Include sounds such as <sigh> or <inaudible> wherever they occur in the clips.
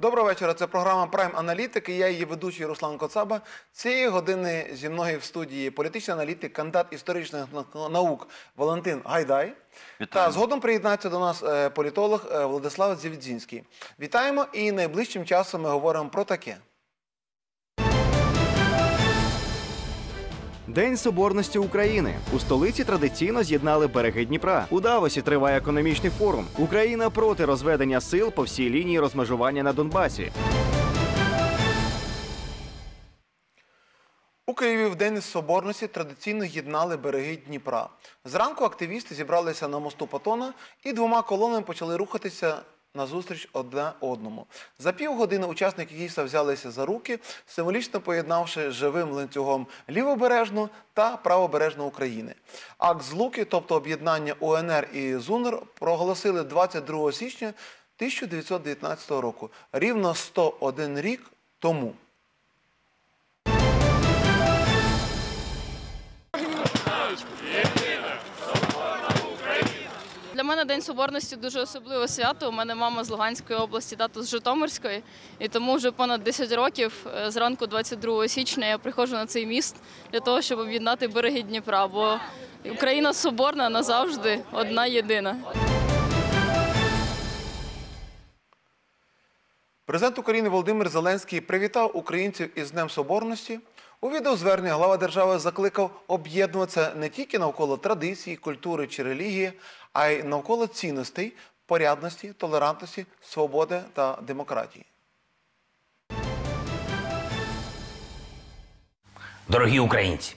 Доброго вечора. Це програма Прайм Аналітики. Я її ведучий Руслан Коцаба. Цієї години зі мною в студії політичний аналітик, кандидат історичних наук Валентин Гайдай. Вітаю. Та згодом приєднається до нас е, політолог е, Владислав Зівдзінський. Вітаємо і найближчим часом ми говоримо про таке. День Соборності України у столиці традиційно з'єднали береги Дніпра. У Давосі триває економічний форум. Україна проти розведення сил по всій лінії розмежування на Донбасі. У Києві в День Соборності традиційно єднали береги Дніпра. Зранку активісти зібралися на мосту Патона і двома колонами почали рухатися назустріч одне одному. За півгодини учасники дійства взялися за руки, символічно поєднавши живим ланцюгом лівобережну та правобережну України. Акт злуки, тобто об'єднання УНР і ЗУНР, проголосили 22 січня 1919 року, рівно 101 рік тому. Мене День Соборності дуже особливе свято. У мене мама з Луганської області, тато з Житомирської. І тому вже понад 10 років е, зранку 22 січня я приходжу на цей міст для того, щоб об'єднати береги Дніпра. Бо Україна соборна назавжди одна єдина. Президент України Володимир Зеленський привітав українців із Днем Соборності. У відеозверненні глава держави закликав об'єднуватися не тільки навколо традиції, культури чи релігії, а й навколо цінностей, порядності, толерантності, свободи та демократії. Дорогі українці,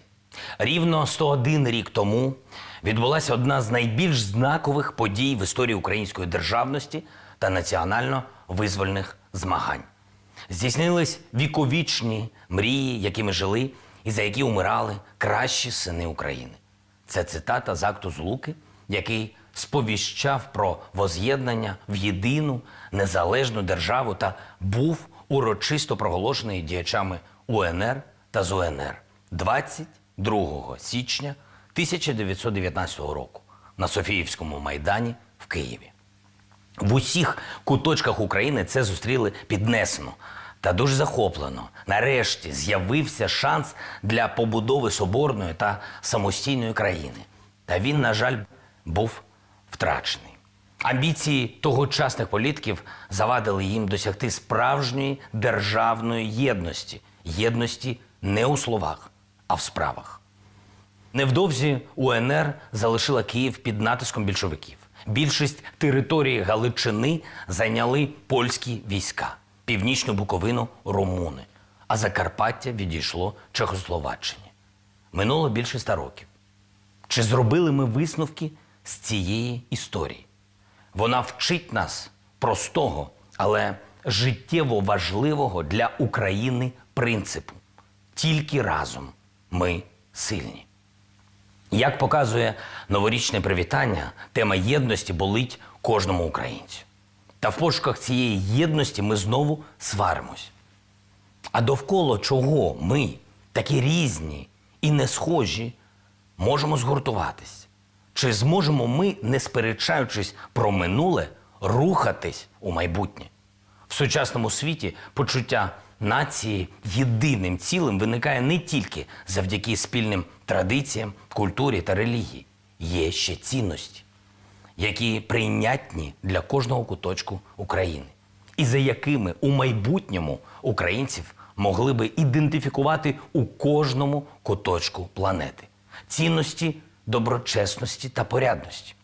рівно 101 рік тому відбулася одна з найбільш знакових подій в історії української державності та національно-визвольних змагань. Здійснились віковічні мрії, якими жили і за які умирали кращі сини України. Це цитата з акту Злуки, який сповіщав про воз'єднання в єдину незалежну державу та був урочисто проголошений діячами УНР та ЗУНР 22 січня 1919 року на Софіївському майдані в Києві. В усіх куточках України це зустріли піднесено та дуже захоплено. Нарешті з'явився шанс для побудови соборної та самостійної країни. Та він, на жаль, був втрачений. Амбіції тогочасних політиків завадили їм досягти справжньої державної єдності, єдності не у словах, а в справах. Невдовзі УНР залишила Київ під натиском більшовиків. Більшість території Галичини зайняли польські війська, північну Буковину румуни, а Закарпаття відійшло Чехословаччині. Минуло більше ста років. Чи зробили ми висновки з цієї історії? Вона вчить нас простого, але життєво важливого для України принципу. Тільки разом ми сильні. Як показує новорічне привітання, тема єдності болить кожному українцю. Та в пошуках цієї єдності ми знову сваримось. А довкола чого ми, такі різні і не схожі, можемо згуртуватись? Чи зможемо ми, не сперечаючись про минуле, рухатись у майбутнє? В сучасному світі почуття нації єдиним цілим виникає не тільки завдяки спільним традиціям, культурі та релігії. Є ще цінності, які прийнятні для кожного куточку України, і за якими у майбутньому українців могли би ідентифікувати у кожному куточку планети. Цінності доброчесності та порядності,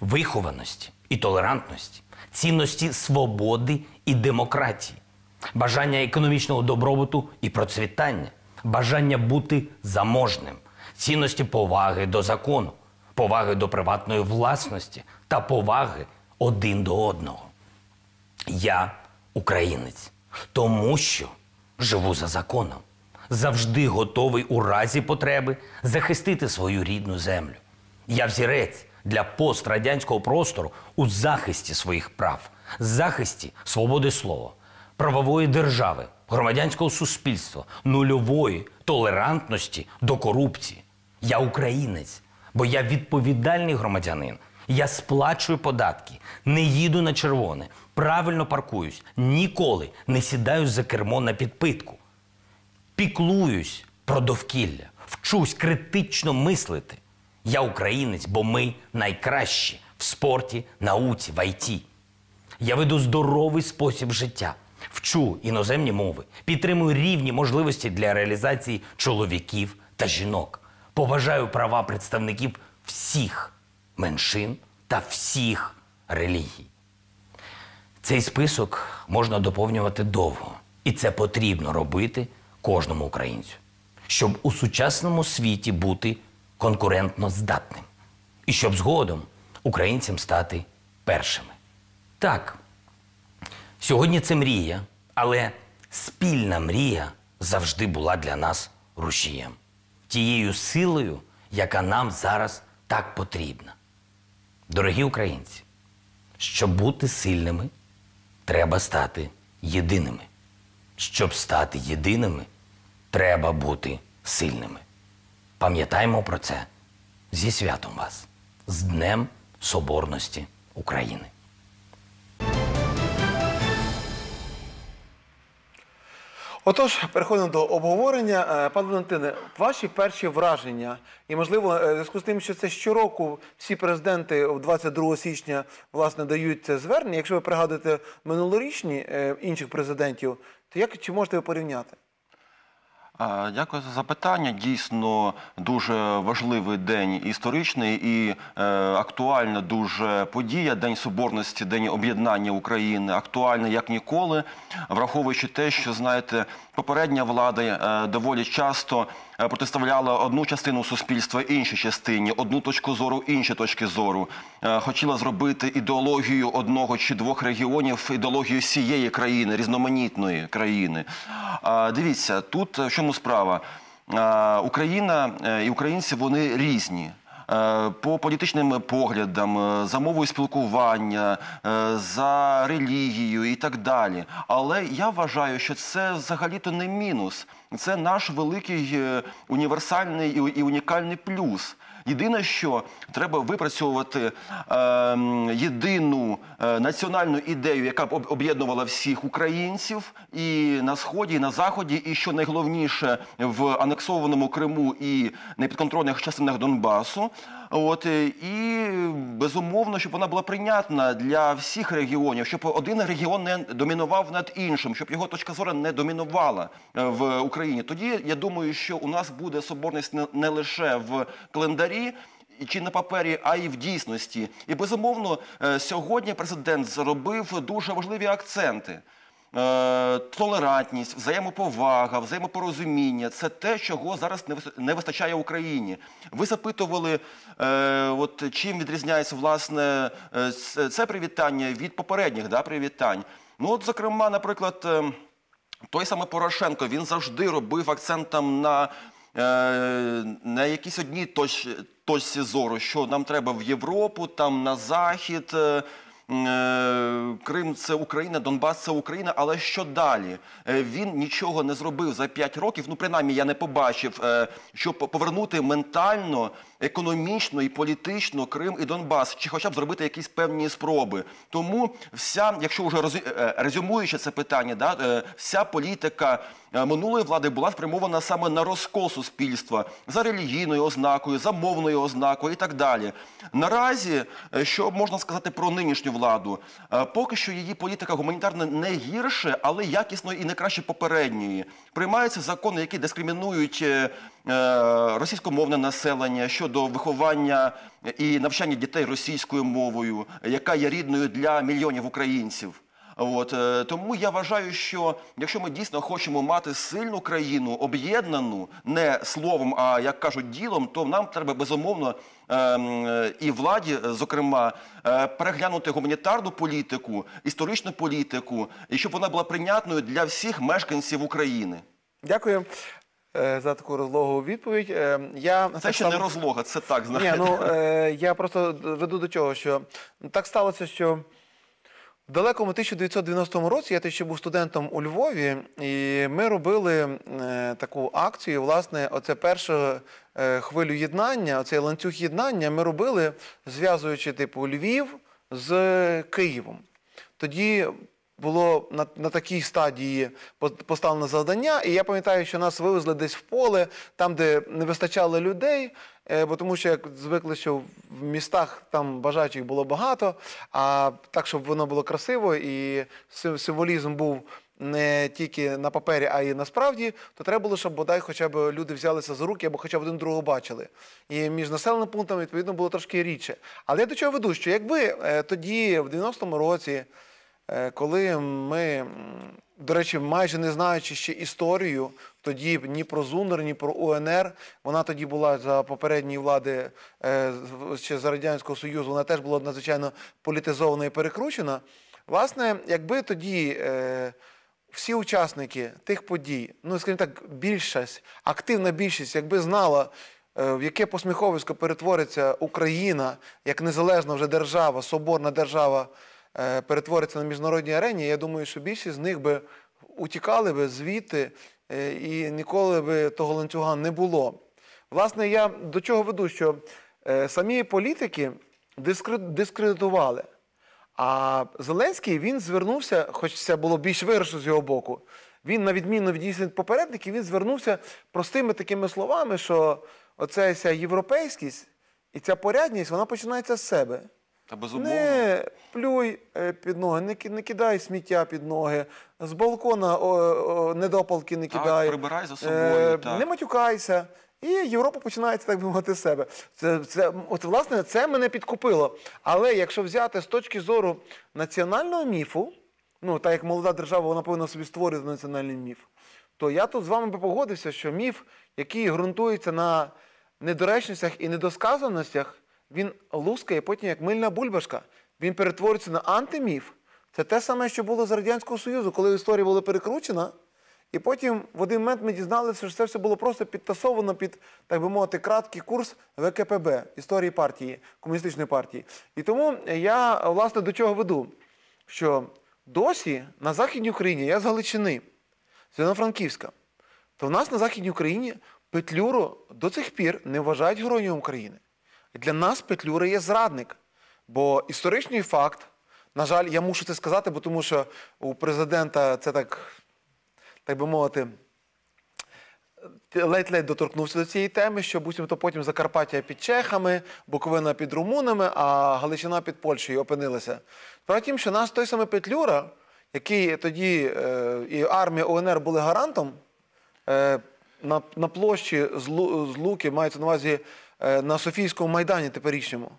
вихованості і толерантності, цінності свободи і демократії, бажання економічного добробуту і процвітання, бажання бути заможним, цінності поваги до закону, поваги до приватної власності та поваги один до одного. Я українець, тому що живу за законом, завжди готовий у разі потреби захистити свою рідну землю. Я взірець для пострадянського простору у захисті своїх прав, захисті свободи слова, правової держави, громадянського суспільства, нульової толерантності до корупції. Я українець, бо я відповідальний громадянин Я сплачую податки, не їду на червоне, правильно паркуюсь, ніколи не сідаю за кермо на підпитку. Піклуюсь про довкілля, вчусь критично мислити. Я українець, бо ми найкращі в спорті, науці, в ІТ. Я веду здоровий спосіб життя, вчу іноземні мови, підтримую рівні можливості для реалізації чоловіків та жінок. Поважаю права представників всіх меншин та всіх релігій. Цей список можна доповнювати довго, і це потрібно робити кожному українцю, щоб у сучасному світі бути конкурентно здатним, і щоб згодом українцям стати першими. Так, сьогодні це мрія, але спільна мрія завжди була для нас рушієм, тією силою, яка нам зараз так потрібна. Дорогі українці, щоб бути сильними, треба стати єдиними. Щоб стати єдиними, треба бути сильними. Пам'ятаємо про це зі святом вас, з Днем Соборності України. Отож, переходимо до обговорення. Е, Пане Валентине, ваші перші враження, і можливо, е, в зв'язку з тим, що це щороку всі президенти 22 січня власне дають це звернення. Якщо ви пригадуєте минулорічні е, інших президентів, то як чи можете ви порівняти? Дякую за запитання. Дійсно дуже важливий день історичний і е, актуальна дуже подія. День соборності, день об'єднання України. Актуальна як ніколи, враховуючи те, що знаєте, попередня влада е, доволі часто протиставляла одну частину суспільства іншій частині, одну точку зору інші точки зору. Е, Хотіла зробити ідеологію одного чи двох регіонів, ідеологію всієї країни, різноманітної країни. А, Дивіться, тут в чому справа? Україна е, і українці вони різні. Е, По політичним поглядам, е, за мовою спілкування, е, за релігією і так далі. Але я вважаю, що це взагалі-то не мінус. Це наш великий е, універсальний і і унікальний плюс. Єдине, що треба випрацьовувати е, єдину е, національну ідею, яка б об'єднувала всіх українців і на сході, і на заході, і що найголовніше в анексованому Криму і непідконтрольних частинах Донбасу. От е, і безумовно, щоб вона була прийнятна для всіх регіонів, щоб один регіон не домінував над іншим, щоб його точка зору не домінувала е, в Україні. Тоді я думаю, що у нас буде соборність не, не лише в календарі. І Чи на папері, а й в дійсності, і безумовно е, сьогодні президент зробив дуже важливі акценти. Е, толерантність, взаємоповага, взаємопорозуміння це те, чого зараз не вистачає Україні. Ви запитували, е, от чим відрізняється власне це- привітання від попередніх да, привітань. Ну, от, зокрема, наприклад, той самий Порошенко він завжди робив акцент там на, на якійсь одній точці, точці зору, що нам треба в Європу, там на захід. е, Е, Крим це Україна, Донбас це Україна. Але що далі? Е, Він нічого не зробив за 5 років. Ну, принаймні, я не побачив, е, щоб повернути ментально, економічно і політично Крим і Донбас, чи хоча б зробити якісь певні спроби. Тому вся, якщо вже е, резюмуючи це питання, да, е, вся політика е, минулої влади була спрямована саме на розкол суспільства за релігійною ознакою, за мовною ознакою і так далі. Наразі, е, що можна сказати про нинішню владу, Е, поки що її політика гуманітарна не гірше, але якісно і не краще попередньої. Приймаються закони, які дискримінують е, е, російськомовне населення щодо виховання і навчання дітей російською мовою, яка є рідною для мільйонів українців. От е, тому я вважаю, що якщо ми дійсно хочемо мати сильну країну, об'єднану не словом, а як кажуть, ділом, то нам треба безумовно е, м, е, і владі, зокрема, е, переглянути гуманітарну політику, історичну політику, і щоб вона була прийнятною для всіх мешканців України. Дякую за таку розлогу відповідь. Я Це ще не розлога, це так Ні, ну я просто веду до чого, що так сталося, що В далекому 1990 році я тоді ще був студентом у Львові, і ми робили е, таку акцію. Власне, оце першу е, хвилю єднання, оцей ланцюг єднання ми робили, зв'язуючи типу Львів з Києвом. Тоді було на, на такій стадії поставлено завдання, і я пам'ятаю, що нас вивезли десь в поле, там, де не вистачало людей, е, бо тому що як звикли, що в містах там бажаючих було багато, а так, щоб воно було красиво і символізм був не тільки на папері, а й насправді, то треба було, щоб бодай хоча б люди взялися за руки або хоча б один другого бачили. І між населеними пунктами, відповідно, було трошки рідше. Але я до чого веду, що якби е, тоді, в 90-му році, коли ми, до речі, майже не знаючи ще історію, тоді ні про ЗУНР, ні про УНР, вона тоді була за попередньої влади е, ще за Радянського Союзу, вона теж була надзвичайно політизована і перекручена. Власне, якби тоді е, всі учасники тих подій, ну скажімо так, більшість, активна більшість, якби знала, е, в яке посміховисько перетвориться Україна як незалежна вже держава, соборна держава, е, перетвориться на міжнародній арені, я думаю, що більшість з них би утікали би звідти е, і ніколи би того ланцюга не було. Власне, я до чого веду, що е, самі політики дискредитували. А Зеленський він звернувся, хоч це було більш виражено з його боку. Він, на відміну від дійсних попередників, він звернувся простими такими словами, що оця європейськість і ця порядність, вона починається з себе. Та безумовно. Не плюй е, під ноги, не, не кидай сміття під ноги, з балкона о, о, недопалки не Так, прибирай за собою, е, так. Не матюкайся. І Європа починається, так би мовити, з себе. Це, це, от, власне, це мене підкупило. Але якщо взяти з точки зору національного міфу, ну, так як молода держава, вона повинна собі створювати національний міф, то я тут з вами би погодився, що міф, який ґрунтується на недоречностях і недосказаностях, він лускає потім як мильна бульбашка. Він перетворюється на антиміф. Це те саме, що було з Радянського Союзу, коли історія була перекручена. І потім в один момент ми дізналися, що це все було просто підтасовано під, так би мовити, краткий курс ВКПБ, історії партії, комуністичної партії. І тому я, власне, до чого веду, що досі на Західній Україні, я з Галичини, з Івано-Франківська, то в нас на Західній Україні Петлюру до цих пір не вважають героєм України. Для нас Петлюра є зрадник. Бо історичний факт, на жаль, я мушу це сказати, бо тому що у президента це так, так би мовити, ледь-ледь доторкнувся до цієї теми, що буцімто потім Закарпаття під чехами, Буковина під румунами, а Галичина під Польщею опинилася. Справа тім, що наш той самий Петлюра, який тоді е, і армія УНР були гарантом, е, на, на площі з, Лу- з Луки, мається на увазі на Софійському майдані теперішньому.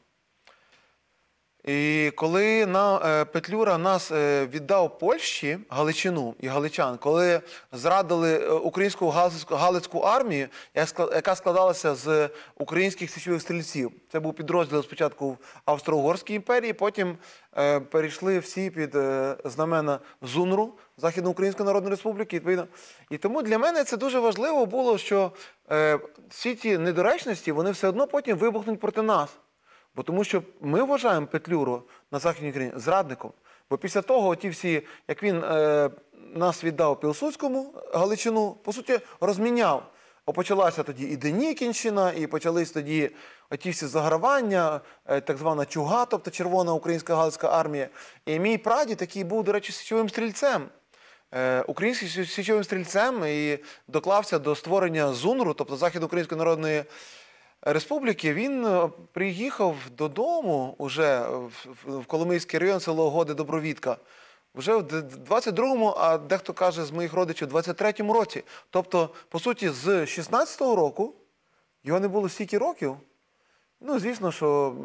І коли на, е, Петлюра нас е, віддав Польщі, Галичину і Галичан, коли зрадили е, українську галицьку, армію, яка складалася з українських січових стрільців. Це був підрозділ спочатку в Австро-Угорській імперії, потім перейшли всі під знамена ЗУНРу, Західноукраїнської Народної Республіки. Відповідно. І тому для мене це дуже важливо було, що всі ті недоречності вони все одно потім вибухнуть проти нас. Бо тому що ми вважаємо Петлюру на Західній Україні зрадником. Бо після того, ті всі, як він е, нас віддав Пілсудському Галичину, по суті, розміняв. О, почалася тоді і Денікінщина, і почались тоді оті всі загравання, е, так звана чуга, тобто Червона українська галицька армія. І мій прадід, який був, до речі, січовим стрільцем, е, українським січовим стрільцем і доклався до створення ЗУНРу, тобто Західноукраїнської народної республіки, він е, приїхав додому уже в, в- в Коломийський район, село Годи Добровідка. Вже в д- 22-му, а дехто каже з моїх родичів, 23-му році. Тобто, по суті, з 16-го року його не було стільки років. Ну, звісно, що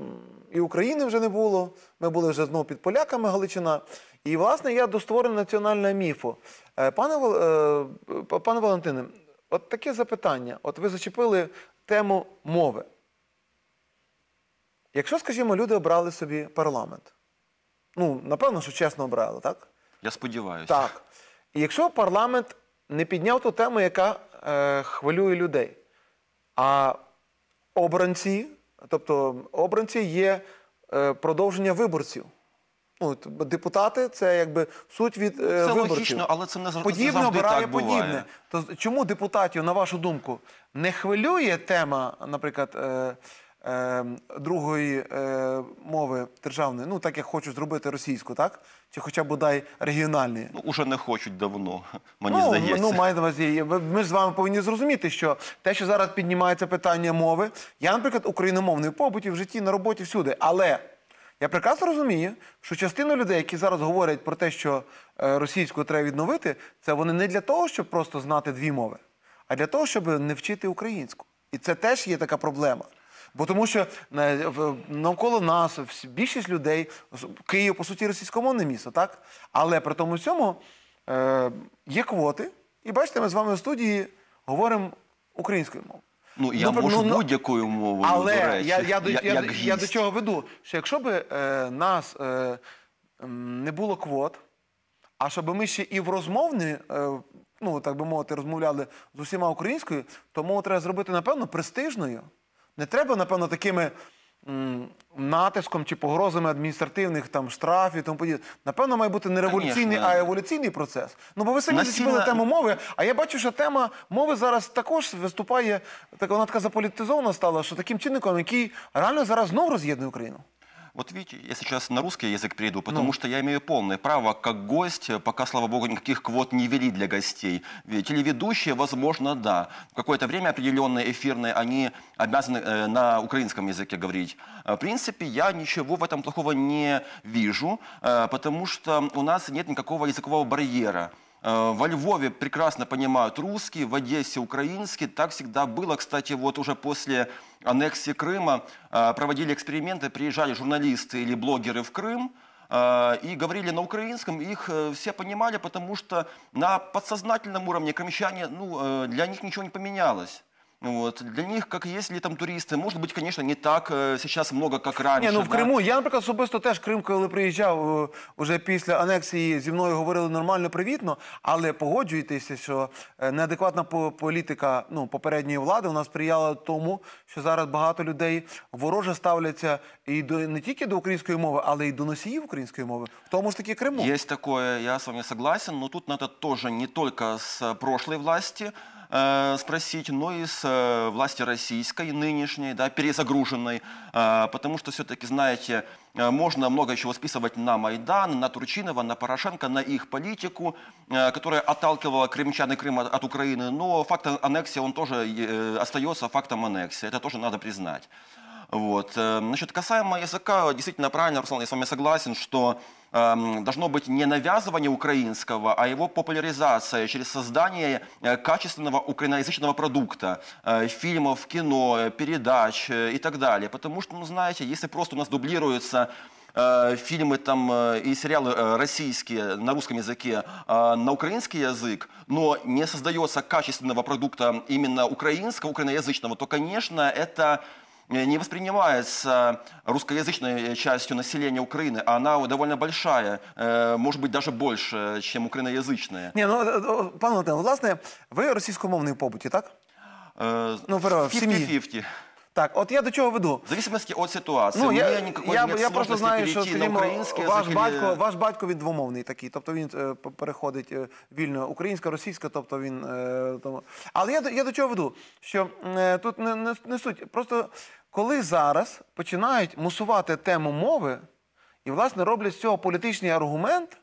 і України вже не було. Ми були вже знову під поляками Галичина. І, власне, я до створення національного міфу. Е, Пане, е, пане Валентине, от таке запитання. От ви зачепили тему мови. Якщо, скажімо, люди обрали собі парламент, ну, напевно, що чесно обрали, так? Я сподіваюся. Так. І якщо парламент не підняв ту тему, яка е, хвилює людей, а обранці, тобто обранці є е, продовження виборців. Ну, от, депутати це якби суть від е, Це виборців. логічно, але це не завжди, Подібне обирає так подібне. То чому депутатів, на вашу думку, не хвилює тема, наприклад, е, е, другої е, мови державної, ну так як хочуть зробити російську, так? Чи хоча б бодай регіональні? Ну, уже не хочуть давно, мені ну, здається. ну, має на увазі. Ми ж з вами повинні зрозуміти, що те, що зараз піднімається питання мови, я, наприклад, україномовний в побуті, в житті, на роботі, всюди. Але я прекрасно розумію, що частина людей, які зараз говорять про те, що е, російську треба відновити, це вони не для того, щоб просто знати дві мови, а для того, щоб не вчити українську. І це теж є така проблема. Бо тому що навколо нас більшість людей, Київ, по суті, російськомовне місто, так? Але при тому всьому е, є квоти, і бачите, ми з вами в студії говоримо українською мовою. Ну, я Добре, можу ну, ну, будь-якою мовою, Але до речі, я, я, я, як я до чого веду? Що якщо б е, нас е, не було квот, а щоб ми ще і в розмовні, е, ну так би мовити, розмовляли з усіма українською, то мову треба зробити, напевно, престижною. Не треба, напевно, такими натиском чи погрозами адміністративних там штрафів тому подібне. Напевно, має бути не революційний, Конечно. а еволюційний процес. Ну, бо ви самі Насильно- зачепили тему мови, а я бачу, що тема мови зараз також виступає, так вона така заполітизована стала, що таким чинником, який реально зараз знов роз'єднує Україну. Вот видите, я сейчас на русский язык перейду, потому Ну. что я имею полное право, как гость, пока, слава богу, никаких квот не ввели для гостей. Ведь Телеведущие, возможно, да. В какое-то время определенные эфирные, они обязаны э, на украинском языке говорить. Э, В принципе, я ничего в этом плохого не вижу, э, потому что у нас нет никакого языкового барьера. Э, Во Львове прекрасно понимают русский, в Одессе украинский. Так всегда было. Кстати, вот уже после аннексии Крыма э, проводили эксперименты, приезжали журналисты или блогеры в Крым, э, и говорили на украинском, их все понимали, потому что на подсознательном уровне крымчане, ну, для них ничего не поменялось. Вот. Для них, как есть ли там туристы, может быть, конечно, не так э, сейчас много, как раньше. Ні, ну в да. Криму. Я, наприклад, особисто теж Крим, коли приїжджав е, уже після анексії, зі мною говорили нормально, привітно, але погоджуйтеся, що е, неадекватна по- політика ну, попередньої влади у нас сприяла тому, що зараз багато людей вороже ставляться і до не тільки до української мови, але й до носіїв української мови, в тому ж таки Криму. Есть такое, я с вами согласен, но тут надо тоже не только с э, прошлой власти Э, спросить, но и с э, власти российской, нынешней, да, перезагруженной, э, потому что все-таки, знаете, можно много чего списывать на Майдан, на Турчинова, на Порошенко, на их политику, которая отталкивала крымчан и Крым от, от Украины, но факт аннексии, он тоже остается фактом аннексии, это тоже надо признать. Вот. Значит, касаемо языка, действительно правильно, Руслан, я с вами согласен, что должно быть не навязывание украинского, а его популяризация через создание э, качественного украиноязычного продукта, э, фильмов, кино, передач э, и так далее. Потому что, ну, знаете, если просто у нас дублируются фильмы там и сериалы российские на русском языке на украинский язык, но не создается качественного продукта именно украинского, украиноязычного, то, конечно, это не воспринимается русскоязычной частью населения Украины, а она довольно большая, э, может быть, даже больше, чем украиноязычная. Ні, ну, е, е, пане Валентине, власне, ви російськомовний в побуті, так? Э, Ну, в- в семье. 50-50. Так, от я до чого веду. В зависимости от ситуации. Ну, Мне я, никакой я, нет я просто сложности знаю, що перейти на скажімо, украинский ваш язык батько, или- ваш батько він двомовний такий, тобто він е, п- переходить е, вільно українська, російська, тобто він е, тому. Але я, до- я до чого веду? Що е, тут не, не, не суть. Просто коли зараз починають мусувати тему мови і, власне, роблять з цього політичний аргумент.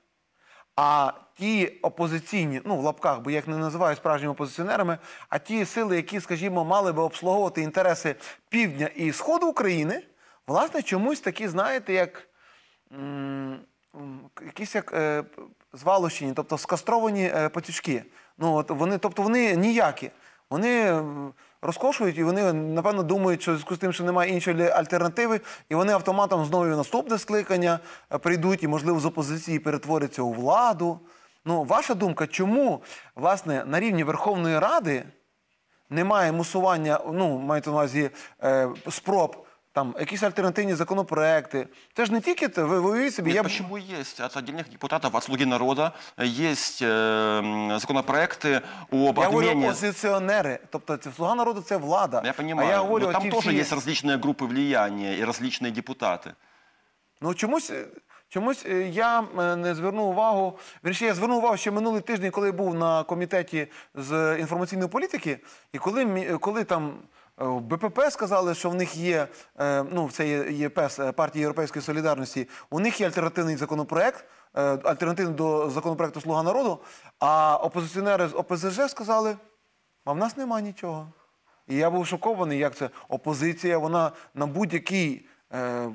А ті опозиційні, ну в лапках, бо я їх не називаю справжніми опозиціонерами, а ті сили, які, скажімо, мали би обслуговувати інтереси півдня і сходу України, власне, чомусь такі, знаєте, як якісь як е, звалощені, тобто скастровані е, патючки. Ну, от вони, тобто вони ніякі. Вони розкошують і вони, напевно, думають, що в зв'язку з тим, що немає іншої альтернативи, і вони автоматом знову наступне скликання е, прийдуть і, можливо, з опозиції перетворяться у владу. Ну, ваша думка, чому, власне, на рівні Верховної Ради немає мусування, ну, маєте на увазі е, спроб, там, якісь альтернативні законопроекти. Це ж не тільки те, ви, ви уявіть собі, Нет, я б- почему есть? От отдельных депутатов, от «Слуги народа» есть э, м, законопроекты об Я говорю отмене... опозиціонери, тобто це слуга народу це влада. Я понимаю, а я говорю, но там оті тоже всі... есть различные группы влияния и различные депутаты. Ну чомусь, е, Чомусь е, я е, не звернув увагу. Вірніше, я звернув увагу ще минулий тиждень, коли був на комітеті з інформаційної політики, і коли, мі- коли там е, в БПП сказали, що в них є, е, ну, це є ЄПС, е, партія Європейської солідарності, у них є альтернативний законопроект, е, альтернативний до законопроекту Слуга народу, а опозиціонери з ОПЗЖ сказали, а в нас нема нічого. І я був шокований, як це опозиція, вона на будь-який, е,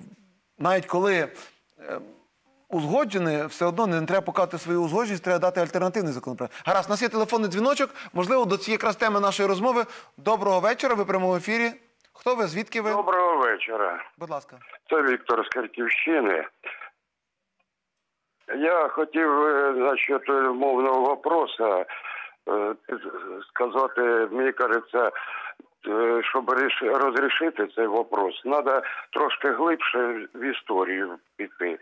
навіть коли е, узгоджене, все одно не треба показати свою узгодженість, треба дати альтернативний законопроект. Гаразд, у нас є телефонний дзвіночок. Можливо, до цієї якраз теми нашої розмови. Доброго вечора, ви в прямому ефірі. Хто ви? Звідки ви? Доброго вечора. Будь ласка. Це Віктор з Харківщини. Я хотів е, насчет мовного вопроса е, сказати, мені кажеться, е, щоб ріш- розрішити цей вопрос, треба трошки глибше в історію піти.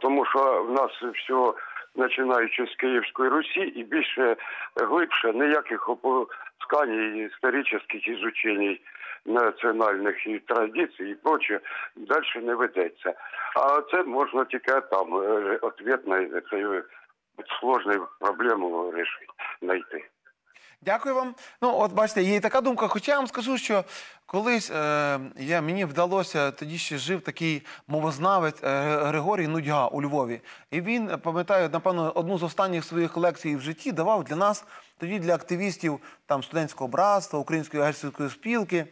Тому що в нас все, починаючи з Київської Русі, і більше глибше ніяких опускань історичних ізучень національних і традицій і прочее далі не ведеться. А це можна тільки там е, на цю сложну проблему рішити, знайти. Дякую вам. Ну, от бачите, є така думка. Хоча я вам скажу, що колись е, я, мені вдалося, тоді ще жив такий мовознавець е, Григорій Нудьга у Львові. І він, е, пам'ятаю, напевно, одну з останніх своїх лекцій в житті давав для нас, тоді для активістів там, студентського братства, Української гельсінської спілки.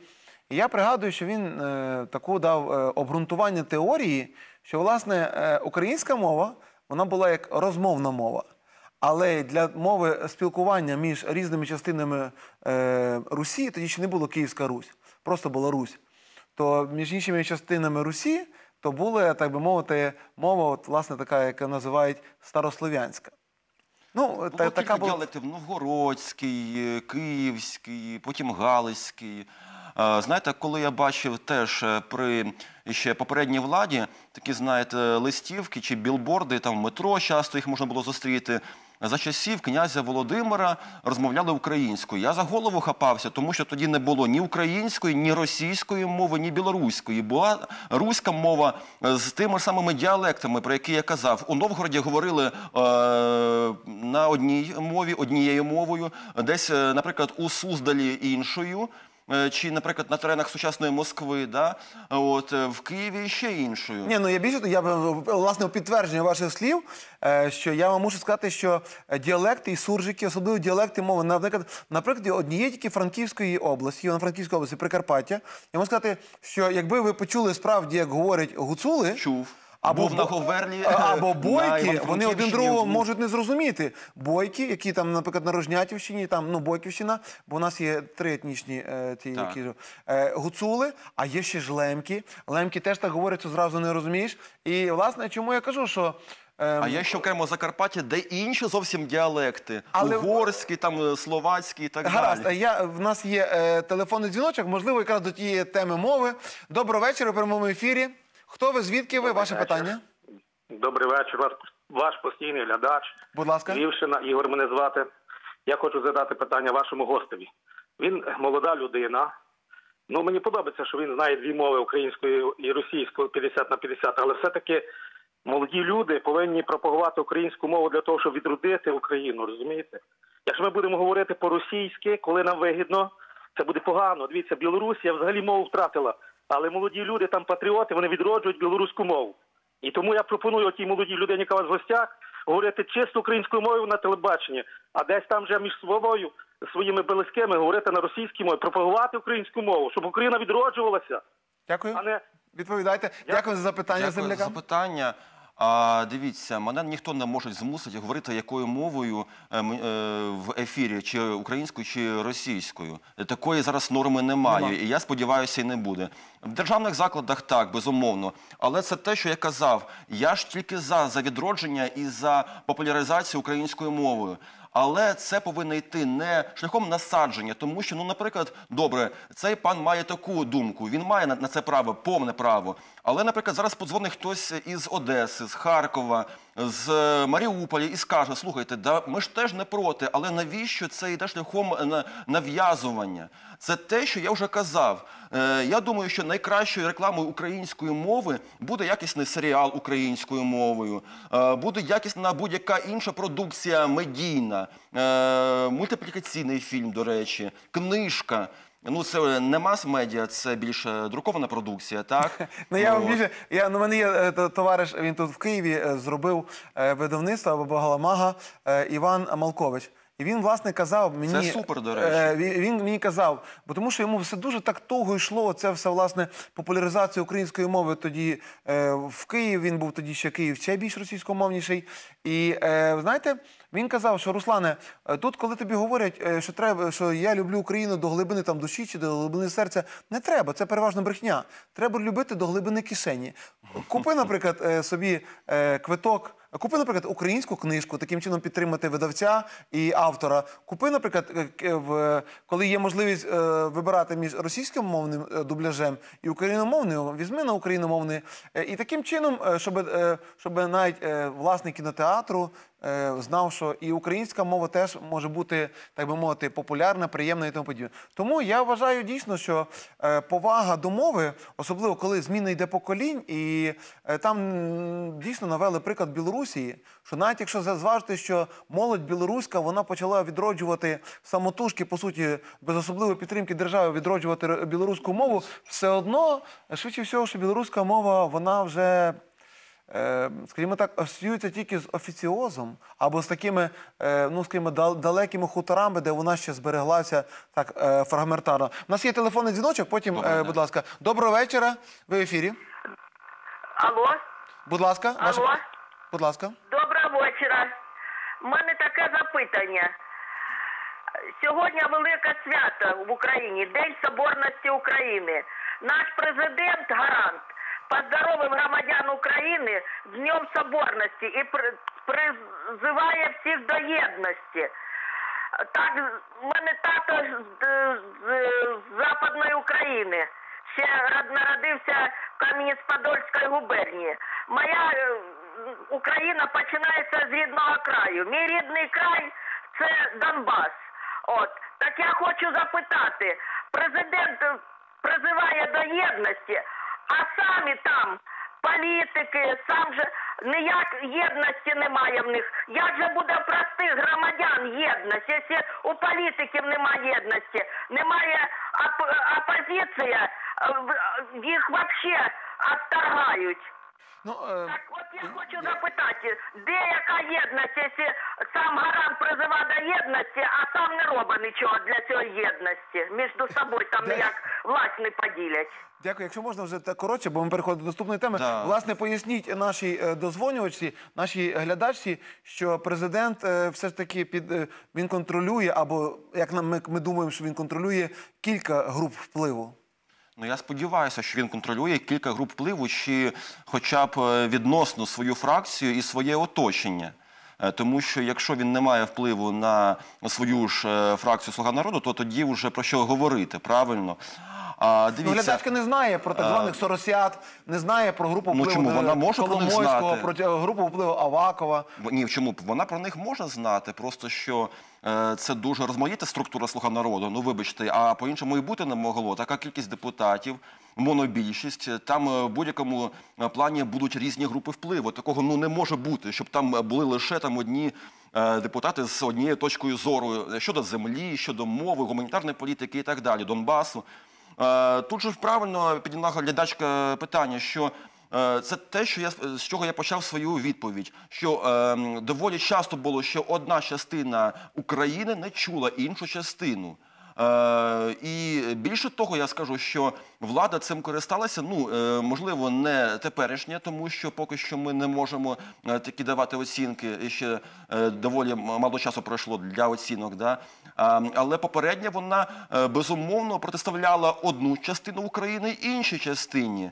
І я пригадую, що він е, таку дав е, обґрунтування теорії, що власне е, українська мова вона була як розмовна мова. Але для мови спілкування між різними частинами е, Русі тоді ще не було Київська Русь, просто була Русь. То між іншими частинами Русі то була, так би мовити, мова, от, власне, така, яка називають старослов'янська. Ну, та, кілька така була. діалектів новгородський, київський, потім галицький. Знаєте, коли я бачив теж е, при ще попередній владі такі, знаєте, листівки чи білборди там в метро, часто їх можна було зустріти. За часів князя Володимира розмовляли українською. Я за голову хапався, тому що тоді не було ні української, ні російської мови, ні білоруської. Була руська мова з тими самими діалектами, про які я казав. У Новгороді говорили е, на одній мові, однією мовою, десь, е, наприклад, у Суздалі іншою. Е, Чи, наприклад, на теренах сучасної Москви, да? От, е, в Києві ще іншою. Ні, ну я більше я б, власне у підтвердження ваших слів, е, що я вам мушу сказати, що е, діалекти і суржики, особливо діалекти мови, наприклад, наприклад, однієї тільки Франківської області, Івано-Франківської області, Прикарпаття, я можу сказати, що якби ви почули справді, як говорять гуцули, Чув. Або Був на бо- або <laughs> бойки, вони один другого можуть не зрозуміти. Бойки, які там, наприклад, на Рожнятівщині, там ну Бойківщина, бо у нас є три етнічні е, ті, які е, гуцули, а є ще ж лемки. Лемки теж так говорять, що зразу не розумієш. І власне, чому я кажу, що. ем, А є ще окремо Закарпаття, де інші зовсім діалекти. Але- Угорський, там, е, словацький і так Гаразд, далі. я, в нас є е, телефонний дзвіночок, можливо, якраз до тієї теми мови. Доброго вечора, у прямому ефірі. Хто ви, звідки ви? Ваше вечір. питання? Добрий вечір. Вас ваш постійний глядач. Будь ласка. Львівщина, Ігор мене звати. Я хочу задати питання вашому гостеві. Він молода людина. Ну, мені подобається, що він знає дві мови українською і російською 50 на 50, але все-таки молоді люди повинні пропагувати українську мову для того, щоб відродити Україну, розумієте? Якщо ми будемо говорити по-російськи, коли нам вигідно, це буде погано. Дивіться, Білорусія взагалі мову втратила. Але молоді люди, там патріоти, вони відроджують білоруську мову. І тому я пропоную тій молодій людині, яка у вас в гостях, говорити чисто українською мовою на телебаченні, а десь там вже між собою своїми близькими говорити на російській мові, пропагувати українську мову, щоб Україна відроджувалася, Дякую. а не Відповідайте. Дякую за запитання, Дякую за запитання. А, дивіться, мене ніхто не може змусити говорити якою мовою е, м- е, в ефірі, чи українською, чи російською. Такої зараз норми немає, Нема. і я сподіваюся, і не буде. В державних закладах так, безумовно. Але це те, що я казав. Я ж тільки за, за відродження і за популяризацію українською мовою. Але це повинно йти не шляхом насадження, тому що, ну, наприклад, добре, цей пан має таку думку, він має на, це право, повне право. Але, наприклад, зараз подзвонить хтось із Одеси, з Харкова, з е, Маріуполя і скаже: слухайте, да ми ж теж не проти, але навіщо це йде шляхом е, нав'язування? Це те, що я вже казав. Е, я думаю, що найкращою рекламою української мови буде якісний серіал українською мовою, буде якісна будь-яка інша продукція медійна, е, мультиплікаційний фільм, до речі, книжка. Ну, це не мас-медіа, це більше друкована продукція, так? <laughs> Ну, я вам більше, я, ну, мене є е, т- товариш, він тут в Києві е, зробив е, видавництво або Багаламага е, Іван Малкович. І він, власне, казав мені. Це супер, до речі. е, Він, він мені казав, бо тому що йому все дуже так довго йшло. Це все власне популяризація української мови. Тоді е, в Києві він був тоді ще Київ ще більш російськомовніший. І е, знаєте, він казав, що Руслане, е, тут, коли тобі говорять, е, що треба, що я люблю Україну до глибини там душі чи до глибини серця, не треба. Це переважно брехня. Треба любити до глибини кишені. Купи, наприклад, е, собі квиток. Купи, наприклад, українську книжку, таким чином підтримати видавця і автора. Купи, наприклад, коли є можливість вибирати між російськомовним дубляжем і україномовним, візьми на україномовний. І таким чином, щоб, щоб навіть власник кінотеатру знав, що і українська мова теж може бути, так би мовити, популярна, приємна і тому подібне. Тому я вважаю дійсно, що е, повага до мови, особливо коли зміна йде поколінь, і е, там дійсно навели приклад Білорусії, що навіть якщо зважити, що молодь білоруська вона почала відроджувати самотужки, по суті, без особливої підтримки держави, відроджувати білоруську мову, все одно швидше всього, що білоруська мова вона вже е, скажімо так, асоціюється тільки з офіціозом або з такими, е, ну скажімо, дал- далекими хуторами, де вона ще збереглася так е, фрагментарно. У нас є телефонний дзвіночок, потім, Доброго е, будь ласка, доброго вечора. Ви в ефірі. Алло, Будь ласка, Алло. будь ласка. доброго вечора. У мене таке запитання. Сьогодні велике свято в Україні, День Соборності України. Наш президент гарант поздоровив громадян України Днем Соборності і призиває всіх до єдності. Так, в мене тато з, з- з Западної України. Ще род- народився в Кам'янець-Подольській губернії. Моя е, Україна починається з рідного краю. Мій рідний край це Донбас. От так я хочу запитати, президент е, призиває до єдності, а самі там політики, сам же ніяк єдності немає в них. Як же буде простих громадян єдність, якщо у політиків немає єдності, немає оп- опозиція, в- їх взагалі відторгають. Ну, е, Так от я хочу запитати, де яка єдність, якщо сам гарант призиває до єдності, а сам не робить нічого для цієї єдності. Між <laughs> собою там ніяк власть не поділять. Дякую. Якщо можна вже так коротше, бо ми переходимо до наступної теми. Да. Власне, поясніть нашій е, дозвонювачці, нашій глядачці, що президент е, все ж таки під е, він контролює, або як нам ми, ми думаємо, що він контролює кілька груп впливу. Ну я сподіваюся, що він контролює кілька груп впливу, чи хоча б е, відносно свою фракцію і своє оточення. Е, Тому що якщо він не має впливу на свою ж е, фракцію Слуга народу, то тоді вже про що говорити, правильно? А Ну, дивіться, глядачка не знає про так званих соросят, не знає про групу Ну, впливу чому? е, Вона може про них знати. про групу впливу Авакова. Ні, чому вона про них може знати, просто що е, це дуже розмаїта структура слуга народу. Ну вибачте, а по-іншому і бути не могло. Така кількість депутатів, монобільшість. е, Там е, в будь-якому е, плані будуть різні групи впливу. Такого ну не може бути, щоб там е, були лише там одні. е, Депутати з однією точкою зору е, щодо землі, щодо мови, гуманітарної політики і так далі, Донбасу. Е, Тут же правильно підняла глядачка питання, що е, це те, що я з чого я почав свою відповідь. Що е, доволі часто було, що одна частина України не чула іншу частину. Е, і більше того, я скажу, що влада цим користалася. Ну е, можливо, не теперішня, тому що поки що ми не можемо е, такі давати оцінки. І ще доволі мало часу пройшло для оцінок. Да? Але попередня вона безумовно протиставляла одну частину України іншій частині.